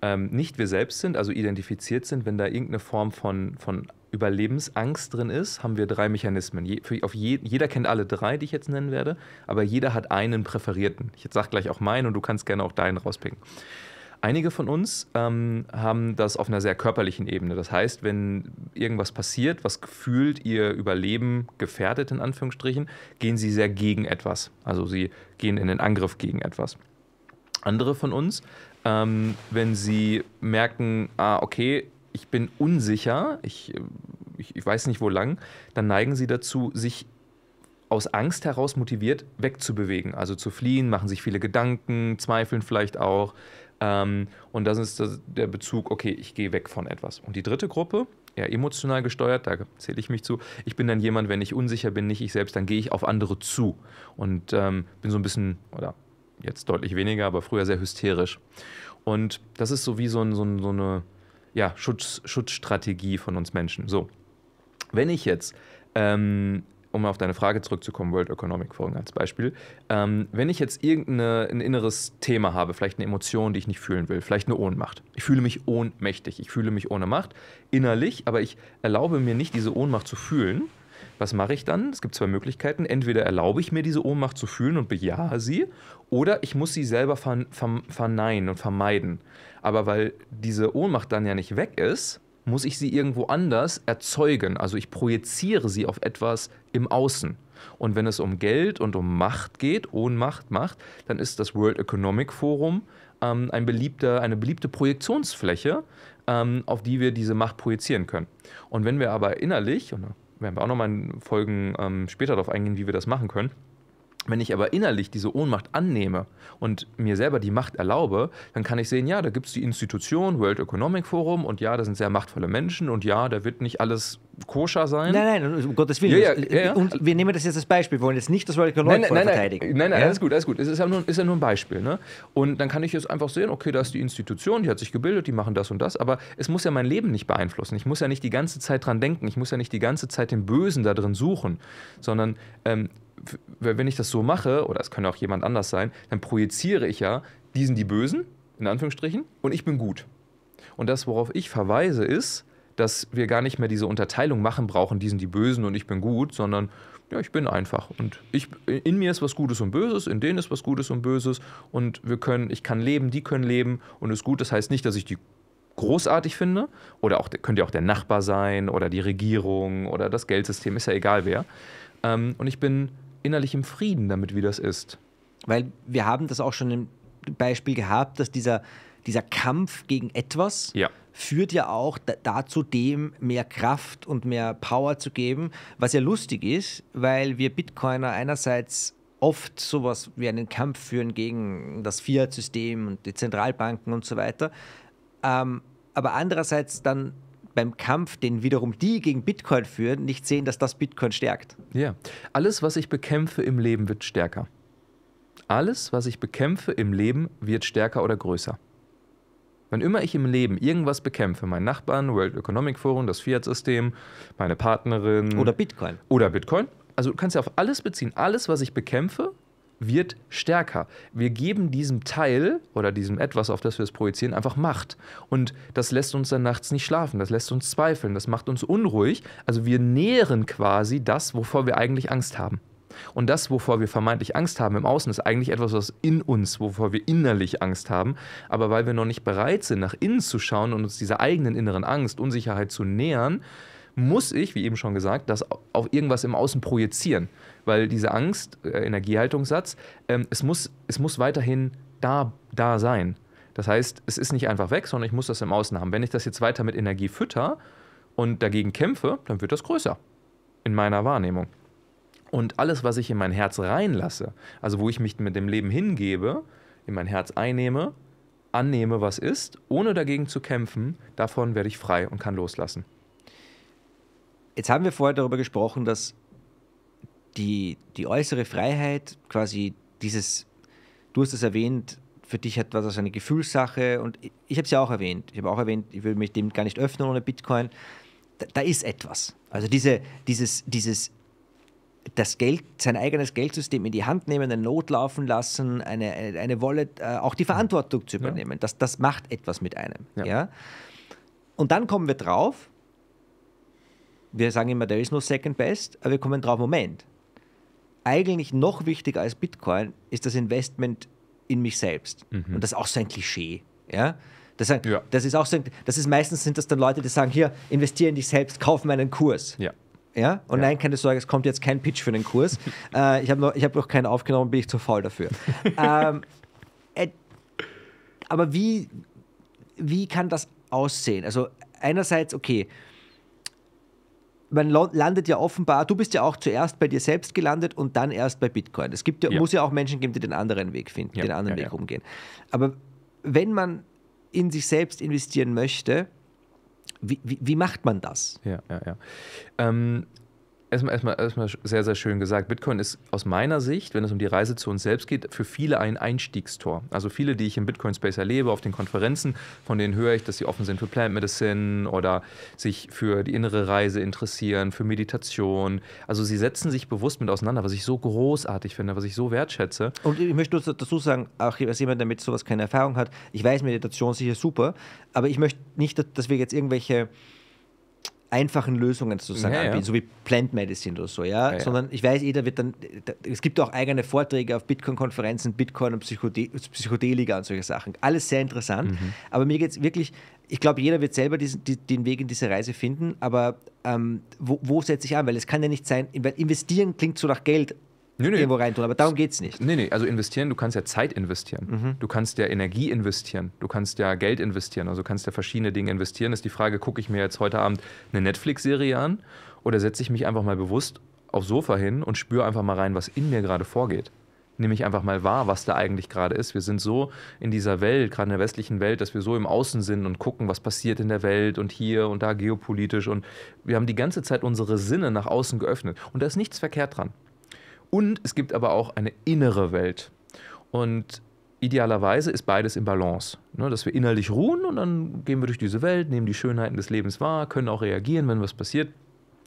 ähm, nicht wir selbst sind, also identifiziert sind, wenn da irgendeine Form von, von Überlebensangst drin ist, haben wir drei Mechanismen. Je, für, auf je, jeder kennt alle drei, die ich jetzt nennen werde, aber jeder hat einen präferierten. Ich sage gleich auch meinen und du kannst gerne auch deinen rauspicken. Einige von uns ähm, haben das auf einer sehr körperlichen Ebene. Das heißt, wenn irgendwas passiert, was gefühlt ihr Überleben gefährdet, in Anführungsstrichen, gehen sie sehr gegen etwas. Also sie gehen in den Angriff gegen etwas. Andere von uns, ähm, wenn sie merken, ah, okay, ich bin unsicher, ich, ich, ich weiß nicht wo lang, dann neigen sie dazu, sich aus Angst heraus motiviert wegzubewegen, also zu fliehen, machen sich viele Gedanken, zweifeln vielleicht auch, ähm, und das ist das, der Bezug, okay, ich gehe weg von etwas. Und die dritte Gruppe, eher emotional gesteuert, da zähle ich mich zu. Ich bin dann jemand, wenn ich unsicher bin, nicht ich selbst, dann gehe ich auf andere zu und ähm, bin so ein bisschen, oder jetzt deutlich weniger, aber früher sehr hysterisch. Und das ist so wie so, ein, so, ein, so eine ja, Schutz, Schutzstrategie von uns Menschen. So, wenn ich jetzt ähm, um auf deine Frage zurückzukommen, World Economic Forum als Beispiel, ähm, wenn ich jetzt irgendein inneres Thema habe, vielleicht eine Emotion, die ich nicht fühlen will, vielleicht eine Ohnmacht. Ich fühle mich ohnmächtig, ich fühle mich ohne Macht, innerlich, aber ich erlaube mir nicht, diese Ohnmacht zu fühlen. Was mache ich dann? Es gibt zwei Möglichkeiten. Entweder erlaube ich mir diese Ohnmacht zu fühlen und bejahe sie, oder ich muss sie selber verneinen und vermeiden. Aber weil diese Ohnmacht dann ja nicht weg ist, muss ich sie irgendwo anders erzeugen. Also ich projiziere sie auf etwas im Außen. Und wenn es um Geld und um Macht geht, Ohnmacht, Macht, dann ist das World Economic Forum ähm, ein beliebter, eine beliebte Projektionsfläche, ähm, auf die wir diese Macht projizieren können. Und wenn wir aber innerlich, und da werden wir auch nochmal in Folgen ähm, später darauf eingehen, wie wir das machen können, wenn ich aber innerlich diese Ohnmacht annehme und mir selber die Macht erlaube, dann kann ich sehen, ja, da gibt es die Institution, World Economic Forum, und ja, da sind sehr machtvolle Menschen, und ja, da wird nicht alles koscher sein. Nein, nein, um Gottes Willen. Ja, ja, ja, und wir nehmen das jetzt als Beispiel, wir wollen jetzt nicht das World Economic Forum verteidigen. Nein, nein, alles gut, alles gut. Es ist ja nur, ist ja nur ein Beispiel. Ne? Und dann kann ich jetzt einfach sehen, okay, da ist die Institution, die hat sich gebildet, die machen das und das, aber es muss ja mein Leben nicht beeinflussen. Ich muss ja nicht die ganze Zeit dran denken, ich muss ja nicht die ganze Zeit den Bösen da drin suchen, sondern ähm, wenn ich das so mache, oder es kann auch jemand anders sein, dann projiziere ich ja, die sind die Bösen, in Anführungsstrichen, und ich bin gut. Und das, worauf ich verweise, ist, dass wir gar nicht mehr diese Unterteilung machen brauchen, die sind die Bösen und ich bin gut, sondern ja, ich bin einfach. Und ich, in mir ist was Gutes und Böses, in denen ist was Gutes und Böses und wir können, ich kann leben, die können leben und ist gut. Das heißt nicht, dass ich die großartig finde oder auch könnte ja auch der Nachbar sein oder die Regierung oder das Geldsystem, ist ja egal wer. Ähm, und ich bin innerlich im Frieden damit, wie das ist. Weil wir haben das auch schon im Beispiel gehabt, dass dieser, dieser Kampf gegen etwas ja. führt ja auch dazu, dem mehr Kraft und mehr Power zu geben, was ja lustig ist, weil wir Bitcoiner einerseits oft sowas wie einen Kampf führen gegen das Fiat-System und die Zentralbanken und so weiter, ähm, aber andererseits dann beim Kampf, den wiederum die gegen Bitcoin führen, nicht sehen, dass das Bitcoin stärkt. Ja, alles, was ich bekämpfe im Leben, wird stärker. Alles, was ich bekämpfe im Leben, wird stärker oder größer. Wann immer ich im Leben irgendwas bekämpfe, meinen Nachbarn, World Economic Forum, das Fiat-System, meine Partnerin. Oder Bitcoin. Oder Bitcoin. Also du kannst ja auf alles beziehen. Alles, was ich bekämpfe, wird stärker. Wir geben diesem Teil oder diesem etwas, auf das wir es projizieren, einfach Macht. Und das lässt uns dann nachts nicht schlafen, das lässt uns zweifeln, das macht uns unruhig. Also wir nähren quasi das, wovor wir eigentlich Angst haben. Und das, wovor wir vermeintlich Angst haben im Außen, ist eigentlich etwas, was in uns, wovor wir innerlich Angst haben. Aber weil wir noch nicht bereit sind, nach innen zu schauen und uns dieser eigenen inneren Angst, Unsicherheit zu nähern, muss ich, wie eben schon gesagt, das auf irgendwas im Außen projizieren weil diese Angst, äh, Energiehaltungssatz, ähm, es, muss, es muss weiterhin da, da sein. Das heißt, es ist nicht einfach weg, sondern ich muss das im Außen haben. Wenn ich das jetzt weiter mit Energie fütter und dagegen kämpfe, dann wird das größer in meiner Wahrnehmung. Und alles, was ich in mein Herz reinlasse, also wo ich mich mit dem Leben hingebe, in mein Herz einnehme, annehme, was ist, ohne dagegen zu kämpfen, davon werde ich frei und kann loslassen. Jetzt haben wir vorher darüber gesprochen, dass die, die äußere Freiheit, quasi dieses, du hast es erwähnt, für dich hat das eine Gefühlssache und ich habe es ja auch erwähnt. Ich habe auch erwähnt, ich würde mich dem gar nicht öffnen ohne Bitcoin. Da, da, ist etwas. Also diese, dieses, dieses, das Geld, sein eigenes Geldsystem in die Hand nehmen, eine Not laufen lassen, eine, eine Wallet, äh, auch die Verantwortung zu übernehmen. Ja. Das, das macht etwas mit einem. Ja. ja. Und dann kommen wir drauf, wir sagen immer, there is no second best, aber wir kommen drauf, Moment, eigentlich noch wichtiger als Bitcoin ist das Investment in mich selbst. Mhm. Und das ist auch so ein Klischee. Ja? Das, ja. das ist auch so, das ist meistens sind das dann Leute, die sagen, hier, investiere in dich selbst, kauf meinen Kurs. Ja. Ja? Und ja. nein, keine Sorge, es kommt jetzt kein Pitch für den Kurs. äh, ich habe noch, hab noch keinen aufgenommen, bin ich zu faul dafür. ähm, äh, aber wie, wie kann das aussehen? Also einerseits, okay, man landet ja offenbar, du bist ja auch zuerst bei dir selbst gelandet und dann erst bei Bitcoin. Es gibt ja, ja. muss ja auch Menschen geben, die den anderen Weg finden, ja, den anderen ja, Weg umgehen. Aber wenn man in sich selbst investieren möchte, wie, wie, wie, macht man das? Ja, ja, ja. Ähm, erstmal, erstmal, erstmal sehr, sehr schön gesagt. Bitcoin ist aus meiner Sicht, wenn es um die Reise zu uns selbst geht, für viele ein Einstiegstor. Also viele, die ich im Bitcoin-Space erlebe, auf den Konferenzen, von denen höre ich, dass sie offen sind für Plant Medicine oder sich für die innere Reise interessieren, für Meditation. Also sie setzen sich bewusst mit auseinander, was ich so großartig finde, was ich so wertschätze. Und ich möchte dazu sagen, auch als jemand, der mit sowas keine Erfahrung hat, ich weiß Meditation sicher super, aber ich möchte nicht, dass wir jetzt irgendwelche einfachen Lösungen sozusagen ja, anbieten, ja. so wie Plant Medicine oder so, ja? ja? Sondern ich weiß, jeder wird dann, es gibt auch eigene Vorträge auf Bitcoin-Konferenzen, Bitcoin und Psychode Psychedelika und solche Sachen. Alles sehr interessant, mhm. aber mir geht es wirklich, ich glaube, jeder wird selber diesen, die, den Weg in diese Reise finden, aber ähm, wo, wo setze ich an? Weil es kann ja nicht sein, investieren klingt so nach Geld, nee, nee. irgendwo reintun. Aber darum geht es nicht. Nee, nee, also investieren, du kannst ja Zeit investieren. Mhm. Du kannst ja Energie investieren. Du kannst ja Geld investieren. Also du kannst ja verschiedene Dinge investieren. Ist die Frage, gucke ich mir jetzt heute Abend eine Netflix-Serie an oder setze ich mich einfach mal bewusst aufs Sofa hin und spüre einfach mal rein, was in mir gerade vorgeht? nehme ich einfach mal wahr, was da eigentlich gerade ist. Wir sind so in dieser Welt, gerade in der westlichen Welt, dass wir so im Außen sind und gucken, was passiert in der Welt und hier und da geopolitisch. Und wir haben die ganze Zeit unsere Sinne nach außen geöffnet. Und da ist nichts verkehrt dran. Und es gibt aber auch eine innere Welt. Und idealerweise ist beides im Balance. Ne, dass wir innerlich ruhen und dann gehen wir durch diese Welt, nehmen die Schönheiten des Lebens wahr, können auch reagieren, wenn was passiert.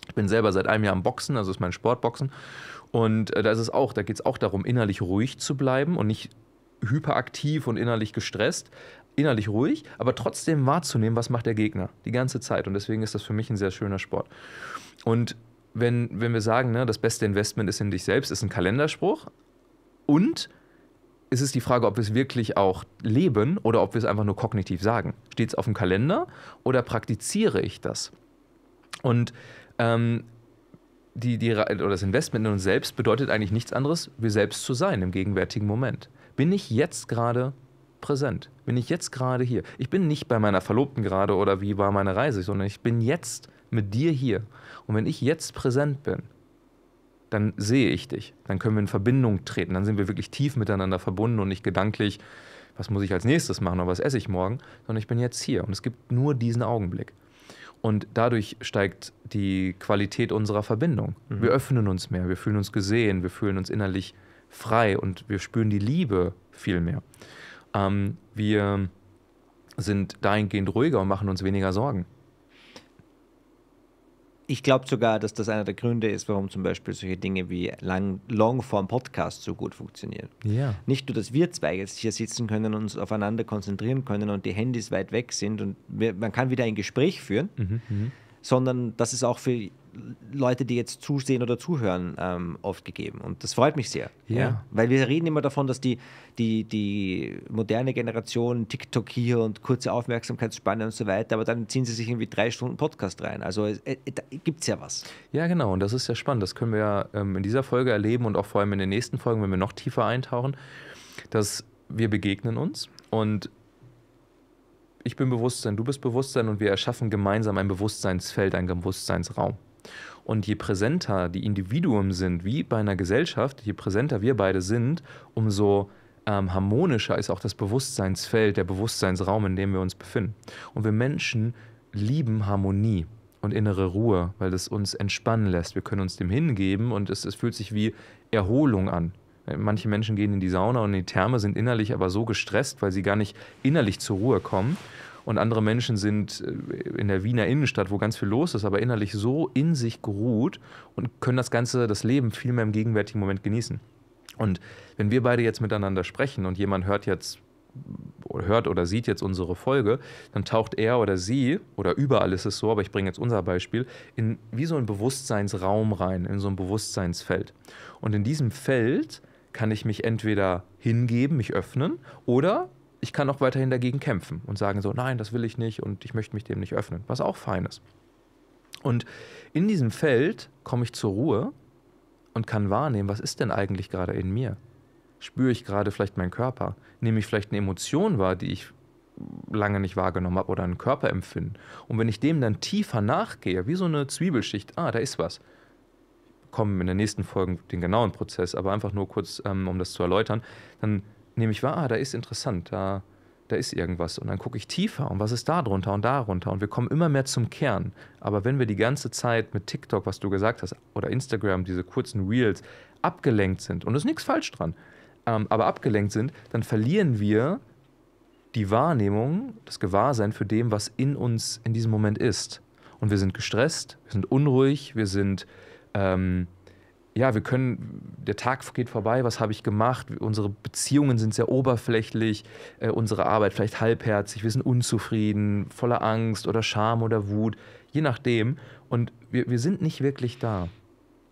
Ich bin selber seit einem Jahr am Boxen, also ist mein Sportboxen. Und äh, da ist es auch, da geht es auch darum, innerlich ruhig zu bleiben und nicht hyperaktiv und innerlich gestresst. Innerlich ruhig, aber trotzdem wahrzunehmen, was macht der Gegner die ganze Zeit. Und deswegen ist das für mich ein sehr schöner Sport. Und wenn, wenn wir sagen, ne, das beste Investment ist in dich selbst, ist ein Kalenderspruch. Und ist es die Frage, ob wir es wirklich auch leben oder ob wir es einfach nur kognitiv sagen. Steht es auf dem Kalender oder praktiziere ich das? Und ähm, die, die, oder das Investment in uns selbst bedeutet eigentlich nichts anderes, wir selbst zu sein im gegenwärtigen Moment. Bin ich jetzt gerade präsent? Bin ich jetzt gerade hier? Ich bin nicht bei meiner Verlobten gerade oder wie war meine Reise, sondern ich bin jetzt mit dir hier. Und wenn ich jetzt präsent bin, dann sehe ich dich. Dann können wir in Verbindung treten. Dann sind wir wirklich tief miteinander verbunden und nicht gedanklich, was muss ich als nächstes machen oder was esse ich morgen, sondern ich bin jetzt hier. Und es gibt nur diesen Augenblick. Und dadurch steigt die Qualität unserer Verbindung. Mhm. Wir öffnen uns mehr, wir fühlen uns gesehen, wir fühlen uns innerlich frei und wir spüren die Liebe viel mehr. Ähm, wir sind dahingehend ruhiger und machen uns weniger Sorgen ich glaube sogar, dass das einer der Gründe ist, warum zum Beispiel solche Dinge wie Longform-Podcasts so gut funktionieren. Ja. Nicht nur, dass wir zwei jetzt hier sitzen können, und uns aufeinander konzentrieren können und die Handys weit weg sind und wir, man kann wieder ein Gespräch führen, mhm, mhm. sondern dass es auch für Leute, die jetzt zusehen oder zuhören, ähm, oft gegeben. Und das freut mich sehr. Ja. ja. Weil wir reden immer davon, dass die, die, die moderne Generation TikTok hier und kurze Aufmerksamkeitsspanne und so weiter, aber dann ziehen sie sich irgendwie drei Stunden Podcast rein. Also äh, äh, gibt es ja was. Ja, genau. Und das ist ja spannend. Das können wir ja ähm, in dieser Folge erleben und auch vor allem in den nächsten Folgen, wenn wir noch tiefer eintauchen, dass wir begegnen uns und ich bin Bewusstsein, du bist Bewusstsein und wir erschaffen gemeinsam ein Bewusstseinsfeld, einen Bewusstseinsraum. Und je präsenter die Individuen sind, wie bei einer Gesellschaft, je präsenter wir beide sind, umso ähm, harmonischer ist auch das Bewusstseinsfeld, der Bewusstseinsraum, in dem wir uns befinden. Und wir Menschen lieben Harmonie und innere Ruhe, weil das uns entspannen lässt. Wir können uns dem hingeben und es, es fühlt sich wie Erholung an. Manche Menschen gehen in die Sauna und in die Therme, sind innerlich aber so gestresst, weil sie gar nicht innerlich zur Ruhe kommen und andere Menschen sind äh, in der Wiener Innenstadt, wo ganz viel los ist, aber innerlich so in sich geruht und können das Ganze, das Leben viel mehr im gegenwärtigen Moment genießen. Und wenn wir beide jetzt miteinander sprechen und jemand hört jetzt hört oder sieht jetzt unsere Folge, dann taucht er oder sie, oder überall ist es so, aber ich bringe jetzt unser Beispiel, in wie so ein Bewusstseinsraum rein, in so ein Bewusstseinsfeld. Und in diesem Feld kann ich mich entweder hingeben, mich öffnen, oder ich kann auch weiterhin dagegen kämpfen und sagen so, nein, das will ich nicht und ich möchte mich dem nicht öffnen, was auch fein ist. Und in diesem Feld komme ich zur Ruhe und kann wahrnehmen, was ist denn eigentlich gerade in mir? Spüre ich gerade vielleicht meinen Körper? Nehme ich vielleicht eine Emotion wahr, die ich lange nicht wahrgenommen habe oder ein Körperempfinden? Und wenn ich dem dann tiefer nachgehe, wie so eine Zwiebelschicht, ah, da ist was, kommen in der nächsten Folge den genauen Prozess, aber einfach nur kurz, ähm, um das zu erläutern, dann nehme ich wahr, ah, da ist interessant, da, da ist irgendwas. Und dann gucke ich tiefer und was ist da drunter und darunter. Und wir kommen immer mehr zum Kern. Aber wenn wir die ganze Zeit mit TikTok, was du gesagt hast, oder Instagram, diese kurzen Reels, abgelenkt sind, und es ist nichts falsch dran, ähm, aber abgelenkt sind, dann verlieren wir die Wahrnehmung, das Gewahrsein für dem, was in uns in diesem Moment ist. Und wir sind gestresst, wir sind unruhig, wir sind, ähm, ja, wir können, der Tag geht vorbei, was habe ich gemacht? Unsere Beziehungen sind sehr oberflächlich, äh, unsere Arbeit vielleicht halbherzig, wir sind unzufrieden, voller Angst oder Scham oder Wut, je nachdem. Und wir, wir sind nicht wirklich da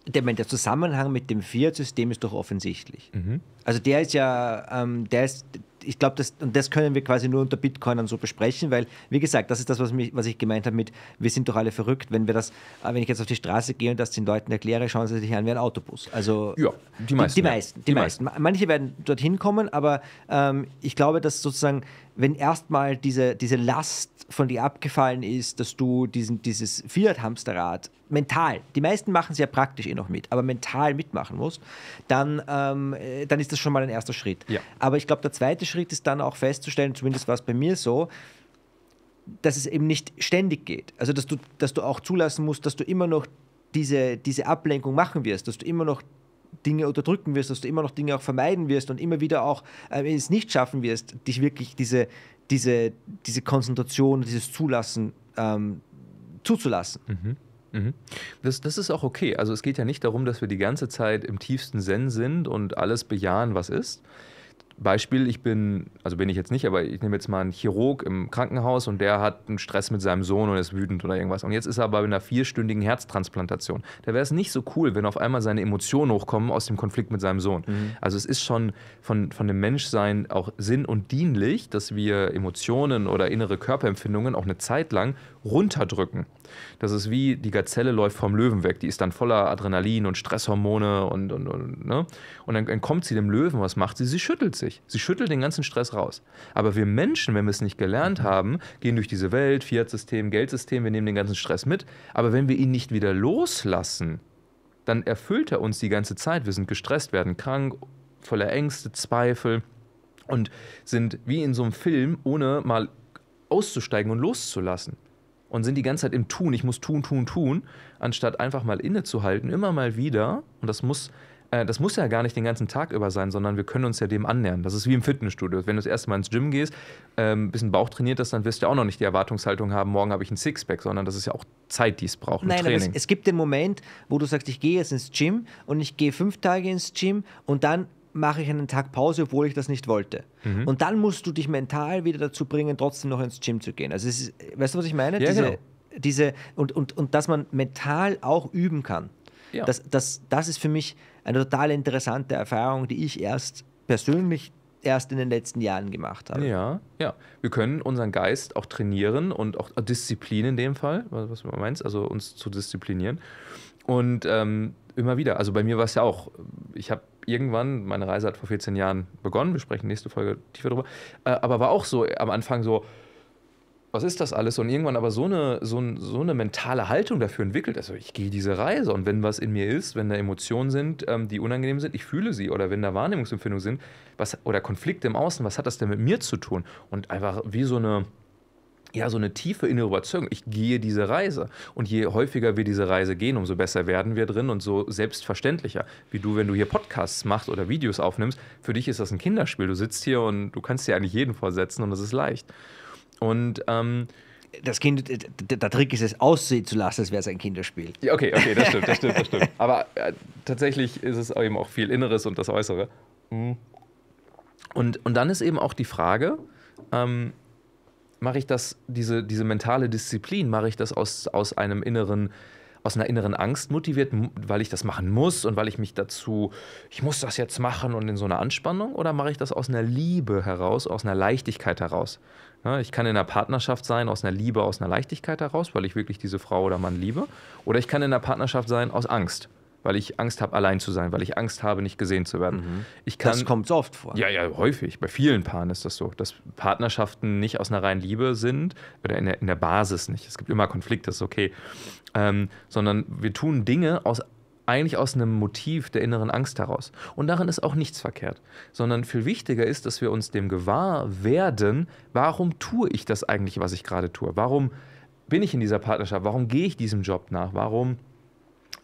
der, der Zusammenhang mit dem Fiat-System ist doch offensichtlich. Mhm. Also der ist ja, ähm, der ist, ich glaube, das, und das können wir quasi nur unter Bitcoinern so besprechen, weil, wie gesagt, das ist das, was, mich, was ich gemeint habe mit, wir sind doch alle verrückt, wenn wir das, äh, wenn ich jetzt auf die Straße gehe und das den Leuten erkläre, schauen sie sich an wie ein Autobus. Also ja, die meisten. Die, die meisten, die, die meisten. meisten. Manche werden dorthin kommen, aber ähm, ich glaube, dass sozusagen, wenn erstmal diese, diese Last von dir abgefallen ist, dass du diesen, dieses Fiat-Hamsterrad mental, die meisten machen es ja praktisch eh noch mit, aber mental mitmachen musst, dann, ähm, äh, dann ist das schon mal ein erster Schritt. Ja. Aber ich glaube, der zweite Schritt ist dann auch festzustellen, zumindest war es bei mir so, dass es eben nicht ständig geht. Also, dass du, dass du auch zulassen musst, dass du immer noch diese, diese Ablenkung machen wirst, dass du immer noch Dinge unterdrücken wirst, dass du immer noch Dinge auch vermeiden wirst und immer wieder auch äh, es nicht schaffen wirst, dich wirklich diese, diese, diese Konzentration, dieses Zulassen ähm, zuzulassen. Mhm. Mhm. Das, das ist auch okay. Also es geht ja nicht darum, dass wir die ganze Zeit im tiefsten Zen sind und alles bejahen, was ist, Beispiel, ich bin, also bin ich jetzt nicht, aber ich nehme jetzt mal einen Chirurg im Krankenhaus und der hat einen Stress mit seinem Sohn und ist wütend oder irgendwas. Und jetzt ist er aber in einer vierstündigen Herztransplantation. Da wäre es nicht so cool, wenn auf einmal seine Emotionen hochkommen aus dem Konflikt mit seinem Sohn. Mhm. Also es ist schon von, von dem Menschsein auch sinn und dienlich, dass wir Emotionen oder innere Körperempfindungen auch eine Zeit lang runterdrücken. Das ist wie die Gazelle läuft vom Löwen weg. Die ist dann voller Adrenalin und Stresshormone und, und, und, ne? und dann, dann kommt sie dem Löwen. Was macht sie? Sie schüttelt sich. Sie schüttelt den ganzen Stress raus. Aber wir Menschen, wenn wir es nicht gelernt haben, gehen durch diese Welt, Fiat-System, Geldsystem, wir nehmen den ganzen Stress mit. Aber wenn wir ihn nicht wieder loslassen, dann erfüllt er uns die ganze Zeit. Wir sind gestresst, werden krank, voller Ängste, Zweifel und sind wie in so einem Film, ohne mal auszusteigen und loszulassen und sind die ganze Zeit im Tun. Ich muss tun, tun, tun, anstatt einfach mal innezuhalten, immer mal wieder. Und das muss, äh, das muss ja gar nicht den ganzen Tag über sein, sondern wir können uns ja dem annähern. Das ist wie im Fitnessstudio. Wenn du das erste Mal ins Gym gehst, ein ähm, bisschen Bauch trainiert hast, dann wirst du ja auch noch nicht die Erwartungshaltung haben, morgen habe ich ein Sixpack, sondern das ist ja auch Zeit, die es braucht. Nein, aber es, es gibt den Moment, wo du sagst, ich gehe jetzt ins Gym und ich gehe fünf Tage ins Gym und dann mache ich einen Tag Pause, obwohl ich das nicht wollte. Mhm. Und dann musst du dich mental wieder dazu bringen, trotzdem noch ins Gym zu gehen. Also ist, weißt du, was ich meine? Ja, diese, genau. diese, und, und, und dass man mental auch üben kann. Ja. Das, das, das ist für mich eine total interessante Erfahrung, die ich erst persönlich erst in den letzten Jahren gemacht habe. Ja, ja. Wir können unseren Geist auch trainieren und auch Disziplin in dem Fall, was du meinst, also uns zu disziplinieren. Und ähm, immer wieder, also bei mir war es ja auch, ich habe irgendwann, meine Reise hat vor 14 Jahren begonnen, wir sprechen nächste Folge tiefer drüber, äh, aber war auch so am Anfang so, was ist das alles? Und irgendwann aber so eine, so, so eine mentale Haltung dafür entwickelt. Also ich gehe diese Reise und wenn was in mir ist, wenn da Emotionen sind, ähm, die unangenehm sind, ich fühle sie. Oder wenn da Wahrnehmungsempfindungen sind was, oder Konflikte im Außen, was hat das denn mit mir zu tun? Und einfach wie so eine, ja, so eine tiefe innere Überzeugung. Ich gehe diese Reise. Und je häufiger wir diese Reise gehen, umso besser werden wir drin und so selbstverständlicher. Wie du, wenn du hier Podcasts machst oder Videos aufnimmst, für dich ist das ein Kinderspiel. Du sitzt hier und du kannst dir eigentlich jeden vorsetzen und das ist leicht. Und ähm, das Kind, der Trick ist es aussehen zu lassen, als wäre es ein Kinderspiel. Ja, okay, okay, das stimmt, das stimmt, das stimmt. Aber äh, tatsächlich ist es eben auch viel Inneres und das Äußere. Mhm. Und, und dann ist eben auch die Frage, ähm, mache ich das, diese, diese mentale Disziplin, mache ich das aus, aus einem inneren, aus einer inneren Angst motiviert, weil ich das machen muss und weil ich mich dazu, ich muss das jetzt machen und in so einer Anspannung, oder mache ich das aus einer Liebe heraus, aus einer Leichtigkeit heraus? Ja, ich kann in einer Partnerschaft sein aus einer Liebe, aus einer Leichtigkeit heraus, weil ich wirklich diese Frau oder Mann liebe, oder ich kann in einer Partnerschaft sein aus Angst weil ich Angst habe, allein zu sein, weil ich Angst habe, nicht gesehen zu werden. Mhm. Ich kann, das kommt so oft vor. Ja, ja, häufig. Bei vielen Paaren ist das so, dass Partnerschaften nicht aus einer reinen Liebe sind oder in der, in der Basis nicht. Es gibt immer Konflikte, das ist okay. Ähm, sondern wir tun Dinge aus eigentlich aus einem Motiv der inneren Angst heraus. Und darin ist auch nichts verkehrt, sondern viel wichtiger ist, dass wir uns dem gewahr werden, warum tue ich das eigentlich, was ich gerade tue? Warum bin ich in dieser Partnerschaft? Warum gehe ich diesem Job nach? Warum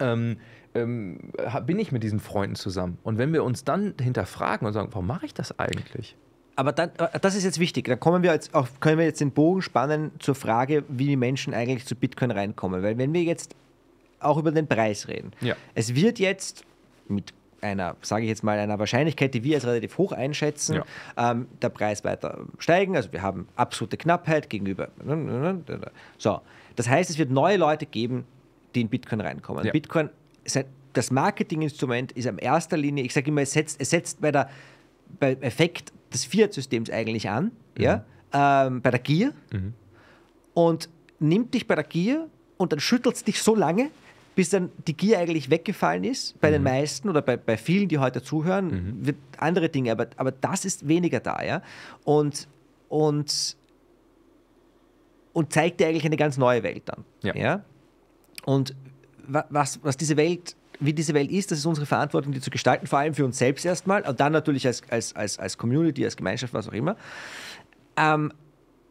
ähm, ähm, bin ich mit diesen Freunden zusammen? Und wenn wir uns dann hinterfragen und sagen, warum mache ich das eigentlich? Aber dann, äh, das ist jetzt wichtig. Da kommen wir jetzt auch, können wir jetzt den Bogen spannen zur Frage, wie die Menschen eigentlich zu Bitcoin reinkommen. Weil wenn wir jetzt auch über den Preis reden, ja. es wird jetzt mit einer, sage ich jetzt mal, einer Wahrscheinlichkeit, die wir als relativ hoch einschätzen, ja. ähm, der Preis weiter steigen. Also wir haben absolute Knappheit gegenüber. So, das heißt, es wird neue Leute geben, die in Bitcoin reinkommen. Ja. Bitcoin, das Marketinginstrument ist in erster Linie, ich sage immer, es setzt, es setzt bei der beim Effekt des Fiat-Systems eigentlich an, mhm. ja, ähm, bei der Gier mhm. und nimmt dich bei der Gier und dann schüttelt es dich so lange, bis dann die Gier eigentlich weggefallen ist, bei mhm. den meisten oder bei, bei vielen, die heute zuhören, mhm. wird andere Dinge, aber, aber das ist weniger da, ja. Und, und, und zeigt dir eigentlich eine ganz neue Welt an. Ja. ja? Und was, was diese Welt wie diese Welt ist, das ist unsere Verantwortung, die zu gestalten, vor allem für uns selbst erstmal und dann natürlich als, als, als, als Community, als Gemeinschaft, was auch immer. Ähm,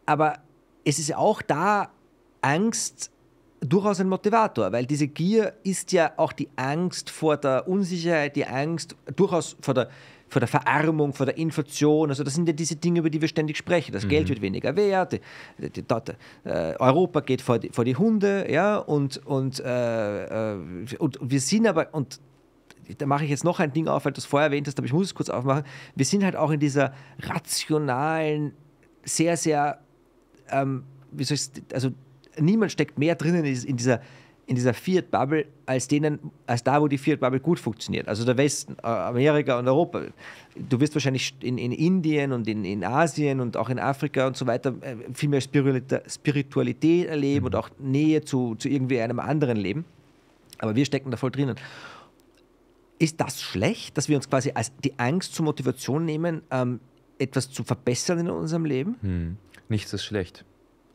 aber es ist auch da Angst durchaus ein Motivator, weil diese Gier ist ja auch die Angst vor der Unsicherheit, die Angst durchaus vor der, vor der Verarmung, vor der Inflation. Also das sind ja diese Dinge, über die wir ständig sprechen. Das mhm. Geld wird weniger wert, die, die, die, äh, Europa geht vor die, vor die Hunde, ja, und, und, äh, äh und wir sind aber, und da mache ich jetzt noch ein Ding auf, weil du es vorher erwähnt hast, aber ich muss es kurz aufmachen. Wir sind halt auch in dieser rationalen, sehr, sehr, ähm, wie soll ich also niemand steckt mehr drinnen in dieser in dieser Fiat-Bubble als, als da, wo die Fiat-Bubble gut funktioniert. Also der Westen, Amerika und Europa. Du wirst wahrscheinlich in, in Indien und in, in Asien und auch in Afrika und so weiter äh, viel mehr Spiritualität erleben mhm. und auch Nähe zu, zu irgendwie einem anderen Leben. Aber wir stecken da voll drinnen. Ist das schlecht, dass wir uns quasi als die Angst zur Motivation nehmen, ähm, etwas zu verbessern in unserem Leben? Hm. Nichts ist schlecht.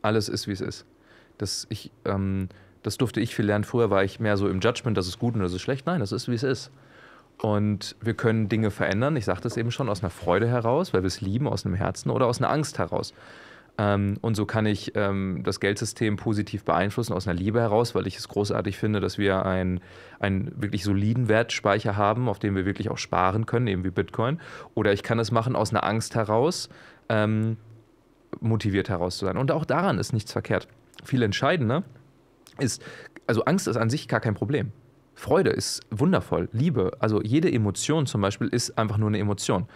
Alles ist, wie es ist. Das, ich, ähm, das durfte ich viel lernen. Früher war ich mehr so im Judgment, das ist gut und das ist schlecht. Nein, das ist, wie es ist. Und wir können Dinge verändern, ich sagte es eben schon, aus einer Freude heraus, weil wir es lieben, aus einem Herzen oder aus einer Angst heraus. Ähm, und so kann ich ähm, das Geldsystem positiv beeinflussen, aus einer Liebe heraus, weil ich es großartig finde, dass wir einen, einen wirklich soliden Wertspeicher haben, auf dem wir wirklich auch sparen können, eben wie Bitcoin. Oder ich kann es machen aus einer Angst heraus, ähm, motiviert heraus zu sein. Und auch daran ist nichts verkehrt. Viel entscheidender ist, also Angst ist an sich gar kein Problem. Freude ist wundervoll, Liebe, also jede Emotion zum Beispiel ist einfach nur eine Emotion.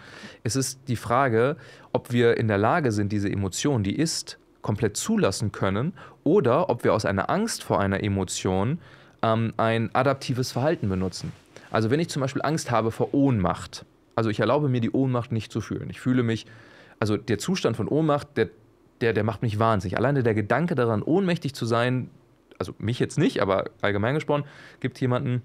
Es ist die Frage, ob wir in der Lage sind, diese Emotion, die ist, komplett zulassen können oder ob wir aus einer Angst vor einer Emotion ähm, ein adaptives Verhalten benutzen. Also wenn ich zum Beispiel Angst habe vor Ohnmacht, also ich erlaube mir die Ohnmacht nicht zu fühlen. Ich fühle mich, also der Zustand von Ohnmacht, der, der, der macht mich wahnsinnig. Alleine der Gedanke daran, ohnmächtig zu sein, also mich jetzt nicht, aber allgemein gesprochen, gibt jemanden,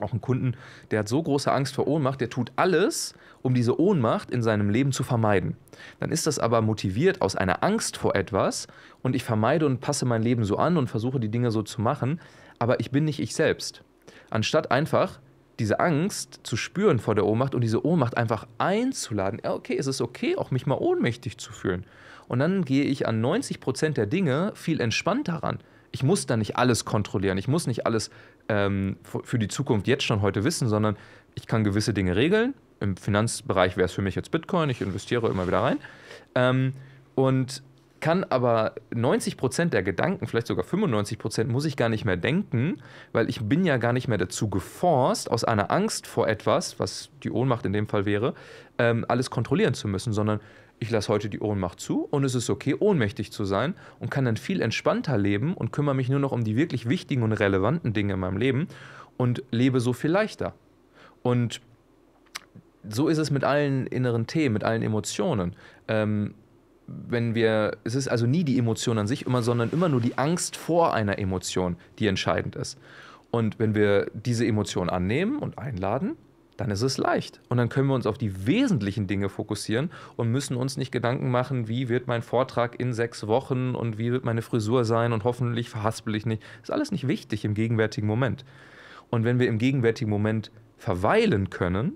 auch einen Kunden, der hat so große Angst vor Ohnmacht, der tut alles, um diese Ohnmacht in seinem Leben zu vermeiden. Dann ist das aber motiviert aus einer Angst vor etwas und ich vermeide und passe mein Leben so an und versuche die Dinge so zu machen, aber ich bin nicht ich selbst. Anstatt einfach diese Angst zu spüren vor der Ohnmacht und diese Ohnmacht einfach einzuladen, ja, okay, es ist okay, auch mich mal ohnmächtig zu fühlen. Und dann gehe ich an 90 Prozent der Dinge viel entspannter ran ich muss da nicht alles kontrollieren. Ich muss nicht alles ähm, für die Zukunft jetzt schon heute wissen, sondern ich kann gewisse Dinge regeln. Im Finanzbereich wäre es für mich jetzt Bitcoin. Ich investiere immer wieder rein. Ähm, und kann aber 90 Prozent der Gedanken, vielleicht sogar 95 Prozent, muss ich gar nicht mehr denken, weil ich bin ja gar nicht mehr dazu geforst, aus einer Angst vor etwas, was die Ohnmacht in dem Fall wäre, ähm, alles kontrollieren zu müssen, sondern ich lasse heute die Ohnmacht zu und es ist okay, ohnmächtig zu sein und kann dann viel entspannter leben und kümmere mich nur noch um die wirklich wichtigen und relevanten Dinge in meinem Leben und lebe so viel leichter. Und so ist es mit allen inneren Themen, mit allen Emotionen. Ähm, wenn wir, es ist also nie die Emotion an sich immer, sondern immer nur die Angst vor einer Emotion, die entscheidend ist. Und wenn wir diese Emotion annehmen und einladen, dann ist es leicht. Und dann können wir uns auf die wesentlichen Dinge fokussieren und müssen uns nicht Gedanken machen, wie wird mein Vortrag in sechs Wochen und wie wird meine Frisur sein und hoffentlich verhaspel ich nicht. Das ist alles nicht wichtig im gegenwärtigen Moment. Und wenn wir im gegenwärtigen Moment verweilen können,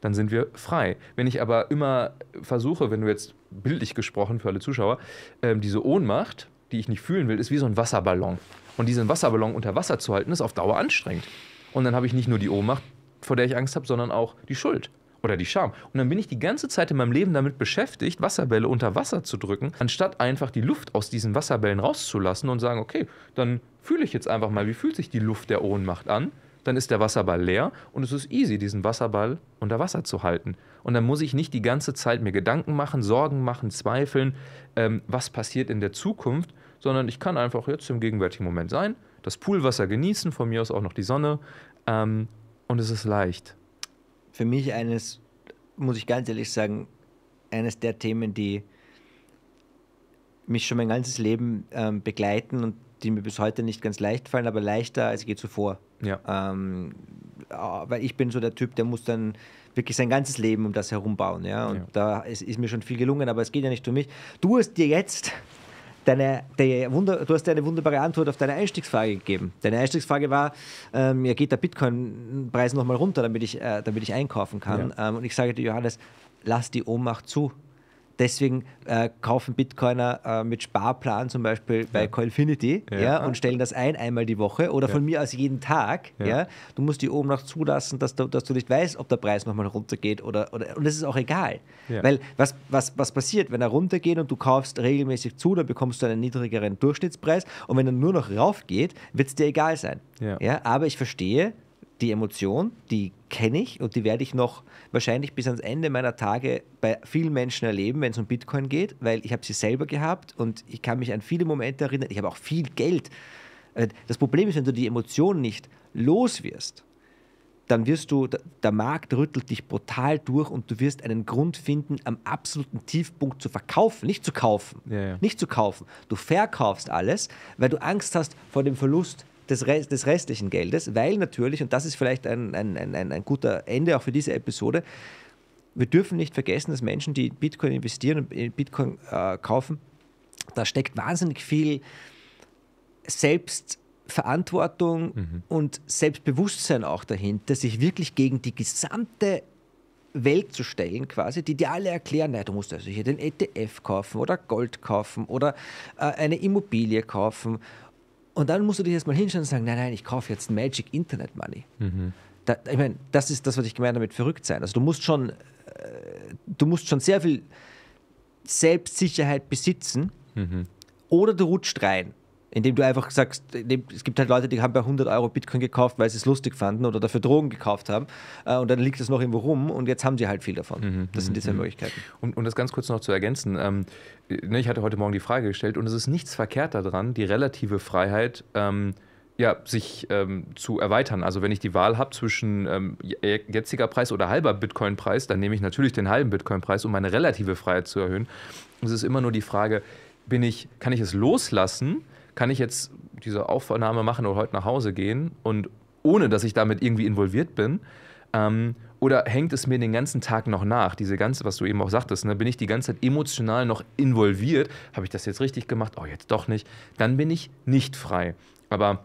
dann sind wir frei. Wenn ich aber immer versuche, wenn du jetzt bildlich gesprochen für alle Zuschauer, ähm, diese Ohnmacht, die ich nicht fühlen will, ist wie so ein Wasserballon. Und diesen Wasserballon unter Wasser zu halten, ist auf Dauer anstrengend. Und dann habe ich nicht nur die Ohnmacht, vor der ich Angst habe, sondern auch die Schuld oder die Scham. Und dann bin ich die ganze Zeit in meinem Leben damit beschäftigt, Wasserbälle unter Wasser zu drücken, anstatt einfach die Luft aus diesen Wasserbällen rauszulassen und sagen, okay, dann fühle ich jetzt einfach mal, wie fühlt sich die Luft der Ohnmacht an? Dann ist der Wasserball leer und es ist easy, diesen Wasserball unter Wasser zu halten. Und dann muss ich nicht die ganze Zeit mir Gedanken machen, Sorgen machen, zweifeln, ähm, was passiert in der Zukunft, sondern ich kann einfach jetzt im gegenwärtigen Moment sein, das Poolwasser genießen, von mir aus auch noch die Sonne ähm, und es ist leicht. Für mich eines, muss ich ganz ehrlich sagen, eines der Themen, die mich schon mein ganzes Leben ähm, begleiten und die mir bis heute nicht ganz leicht fallen, aber leichter als je zuvor. Ja. Ähm, weil ich bin so der Typ, der muss dann wirklich sein ganzes Leben um das herum bauen. Ja? Und ja. da ist, ist, mir schon viel gelungen, aber es geht ja nicht um mich. Du hast dir jetzt deine, deine Wunder, du hast dir eine wunderbare Antwort auf deine Einstiegsfrage gegeben. Deine Einstiegsfrage war, ähm, ja, geht der Bitcoin-Preis nochmal runter, damit ich, äh, damit ich einkaufen kann? Ja. Ähm, und ich sage dir, Johannes, lass die Ohnmacht zu. Deswegen äh, kaufen Bitcoiner äh, mit Sparplan zum Beispiel bei ja. Coinfinity ja. ja. und stellen das ein einmal die Woche oder von mir aus jeden Tag. Ja. Du musst die oben noch zulassen, dass du, dass du nicht weißt, ob der Preis nochmal runtergeht oder, oder und das ist auch egal. Weil was, was, was passiert, wenn er runtergeht und du kaufst regelmäßig zu, dann bekommst du einen niedrigeren Durchschnittspreis und wenn er nur noch raufgeht, wird es dir egal sein. Ja. Aber ich verstehe, die Emotion, die kenne ich und die werde ich noch wahrscheinlich bis ans Ende meiner Tage bei vielen Menschen erleben, wenn es um Bitcoin geht, weil ich habe sie selber gehabt und ich kann mich an viele Momente erinnern. Ich habe auch viel Geld. Äh, das Problem ist, wenn du die Emotion nicht los wirst, dann wirst du, der Markt rüttelt dich brutal durch und du wirst einen Grund finden, am absoluten Tiefpunkt zu verkaufen, nicht zu kaufen. Ja, ja. Nicht zu kaufen. Du verkaufst alles, weil du Angst hast vor dem Verlust des, Rest, des restlichen Geldes, weil natürlich, und das ist vielleicht ein, ein, ein, ein guter Ende auch für diese Episode, wir dürfen nicht vergessen, dass Menschen, die Bitcoin investieren und Bitcoin äh, kaufen, da steckt wahnsinnig viel Selbstverantwortung mhm. und Selbstbewusstsein auch dahinter, sich wirklich gegen die gesamte Welt zu stellen, quasi, die dir alle erklären, naja, du musst also hier den ETF kaufen oder Gold kaufen oder äh, eine Immobilie kaufen und dann musst du dich erstmal hinschauen und sagen, nein, nein, ich kaufe jetzt Magic Internet Money. Mhm. Da, ich meine, das ist das, was ich gemeint habe mit verrückt sein. Also du musst schon, äh, du musst schon sehr viel Selbstsicherheit besitzen mhm. oder du rutscht rein indem du einfach sagst, es gibt halt Leute, die haben bei 100 Euro Bitcoin gekauft, weil sie es lustig fanden oder dafür Drogen gekauft haben äh, und dann liegt es noch irgendwo rum und jetzt haben sie halt viel davon. Mhm, das sind die zwei mhm. Möglichkeiten. Und, um das ganz kurz noch zu ergänzen, ähm, ne, ich hatte heute Morgen die Frage gestellt und es ist nichts verkehrt daran, die relative Freiheit ähm, ja, sich ähm, zu erweitern. Also wenn ich die Wahl habe zwischen ähm, jetziger Preis oder halber Bitcoin-Preis, dann nehme ich natürlich den halben Bitcoin-Preis, um meine relative Freiheit zu erhöhen. Es ist immer nur die Frage, bin ich, kann ich es loslassen? Kann ich jetzt diese Aufnahme machen oder heute nach Hause gehen und ohne, dass ich damit irgendwie involviert bin? Ähm, oder hängt es mir den ganzen Tag noch nach? Diese ganze, was du eben auch sagtest, ne, bin ich die ganze Zeit emotional noch involviert? Habe ich das jetzt richtig gemacht? Oh, jetzt doch nicht. Dann bin ich nicht frei. Aber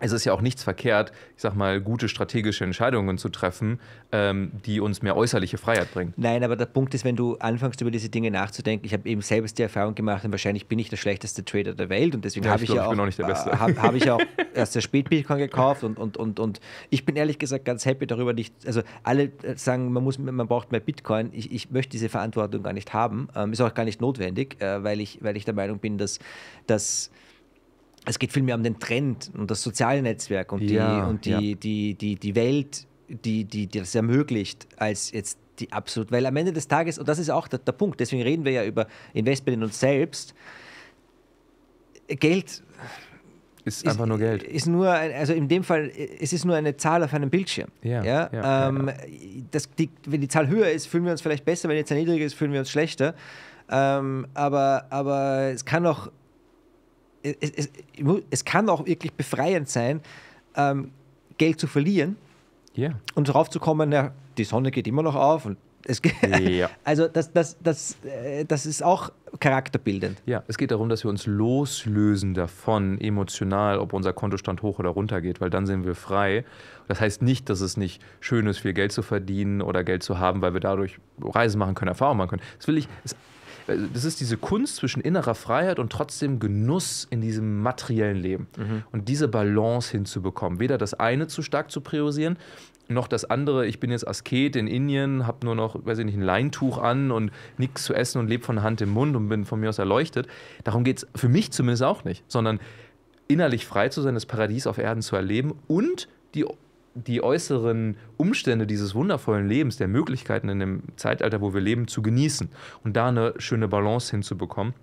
es ist ja auch nichts verkehrt, ich sag mal, gute strategische Entscheidungen zu treffen, ähm, die uns mehr äußerliche Freiheit bringen. Nein, aber der Punkt ist, wenn du anfängst, über diese Dinge nachzudenken, ich habe eben selbst die Erfahrung gemacht und wahrscheinlich bin ich der schlechteste Trader der Welt und deswegen ja, habe ich, ja auch, ich äh, habe hab ich auch erst sehr spät Bitcoin gekauft und, und, und, und ich bin ehrlich gesagt ganz happy darüber nicht, also alle sagen, man, muss, man braucht mehr Bitcoin, ich, ich möchte diese Verantwortung gar nicht haben, ähm, ist auch gar nicht notwendig, äh, weil, ich, weil ich der Meinung bin, dass, dass es geht vielmehr um den Trend und das soziale Netzwerk und, ja, die, und die, ja. die, die, die Welt, die, die, die das ermöglicht, als jetzt die absolut. Weil am Ende des Tages, und das ist auch der, der Punkt, deswegen reden wir ja über Investment in uns selbst, Geld ist, ist einfach nur Geld. Ist nur, also in dem Fall, es ist nur eine Zahl auf einem Bildschirm. Ja, ja, ja, ähm, ja. Das, die, wenn die Zahl höher ist, fühlen wir uns vielleicht besser, wenn die Zahl niedriger ist, fühlen wir uns schlechter. Ähm, aber, aber es kann auch es, es, es kann auch wirklich befreiend sein, ähm, Geld zu verlieren yeah. und darauf zu kommen, ja, die Sonne geht immer noch auf und Es, ja. Also das, das, das, äh, das ist auch charakterbildend. Ja, es geht darum, dass wir uns loslösen davon, emotional, ob unser Kontostand hoch oder runter geht, weil dann sind wir frei. Das heißt nicht, dass es nicht schön ist, viel Geld zu verdienen oder Geld zu haben, weil wir dadurch Reisen machen können, Erfahrungen machen können. Das will ich, das das ist diese Kunst zwischen innerer Freiheit und trotzdem Genuss in diesem materiellen Leben. Mhm. Und diese Balance hinzubekommen. Weder das eine zu stark zu priorisieren, noch das andere, ich bin jetzt Asket in Indien, habe nur noch, weiß ich nicht, ein Leintuch an und nichts zu essen und lebe von Hand im Mund und bin von mir aus erleuchtet. Darum geht es für mich zumindest auch nicht, sondern innerlich frei zu sein, das Paradies auf Erden zu erleben und die die äußeren Umstände dieses wundervollen Lebens, der Möglichkeiten in dem Zeitalter, wo wir leben, zu genießen und da eine schöne Balance hinzubekommen.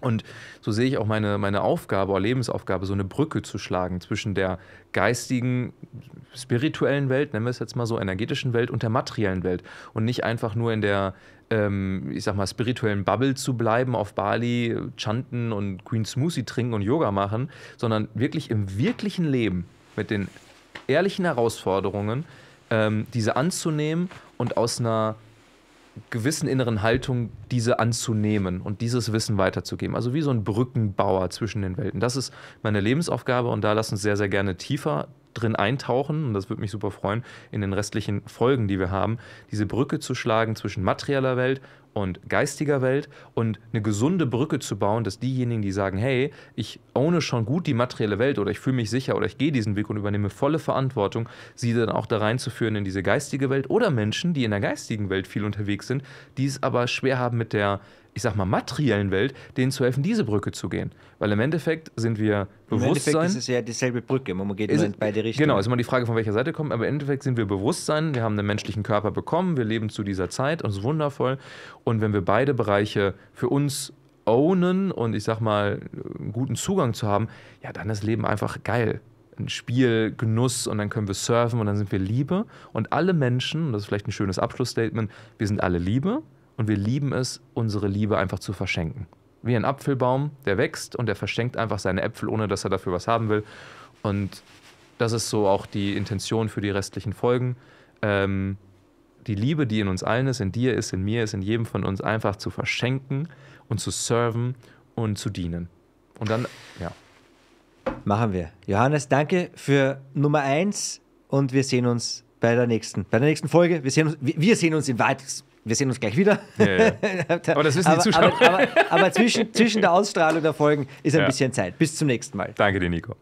Und so sehe ich auch meine, meine Aufgabe oder Lebensaufgabe, so eine Brücke zu schlagen zwischen der geistigen, spirituellen Welt, nennen wir es jetzt mal so, energetischen Welt und der materiellen Welt. Und nicht einfach nur in der, ähm, ich sag mal, spirituellen Bubble zu bleiben, auf Bali chanten und Queen Smoothie trinken und Yoga machen, sondern wirklich im wirklichen Leben mit den ehrlichen Herausforderungen, ähm, diese anzunehmen und aus einer gewissen inneren Haltung diese anzunehmen und dieses Wissen weiterzugeben. Also wie so ein Brückenbauer zwischen den Welten. Das ist meine Lebensaufgabe und da lassen uns sehr, sehr gerne tiefer drin eintauchen, und das würde mich super freuen, in den restlichen Folgen, die wir haben, diese Brücke zu schlagen zwischen materieller Welt und geistiger Welt und eine gesunde Brücke zu bauen, dass diejenigen, die sagen, hey, ich ohne schon gut die materielle Welt oder ich fühle mich sicher oder ich gehe diesen Weg und übernehme volle Verantwortung, sie dann auch da reinzuführen in diese geistige Welt oder Menschen, die in der geistigen Welt viel unterwegs sind, die es aber schwer haben mit der ich sag mal, materiellen Welt, denen zu helfen, diese Brücke zu gehen. Weil im Endeffekt sind wir Bewusstsein. Im Endeffekt ist es ja dieselbe Brücke, man geht in beide Richtungen. Genau, ist immer die Frage, von welcher Seite kommt, aber im Endeffekt sind wir Bewusstsein, wir haben einen menschlichen Körper bekommen, wir leben zu dieser Zeit und es ist wundervoll. Und wenn wir beide Bereiche für uns ownen und ich sag mal, einen guten Zugang zu haben, ja, dann ist Leben einfach geil ein Spiel, Genuss und dann können wir surfen und dann sind wir Liebe. Und alle Menschen, und das ist vielleicht ein schönes Abschlussstatement, wir sind alle Liebe und wir lieben es, unsere Liebe einfach zu verschenken. Wie ein Apfelbaum, der wächst und der verschenkt einfach seine Äpfel, ohne dass er dafür was haben will. Und das ist so auch die Intention für die restlichen Folgen. Ähm, die Liebe, die in uns allen ist, in dir ist, in mir ist, in jedem von uns, einfach zu verschenken und zu serven und zu dienen. Und dann, ja. Machen wir. Johannes, danke für Nummer eins und wir sehen uns bei der nächsten, bei der nächsten Folge. Wir sehen uns, wir sehen uns in weit wir sehen uns gleich wieder. Ja, ja. aber das wissen die Zuschauer. Aber, aber, aber zwischen, zwischen der Ausstrahlung der Folgen ist ein bisschen Zeit. Bis zum nächsten Mal. Danke dir, Nico.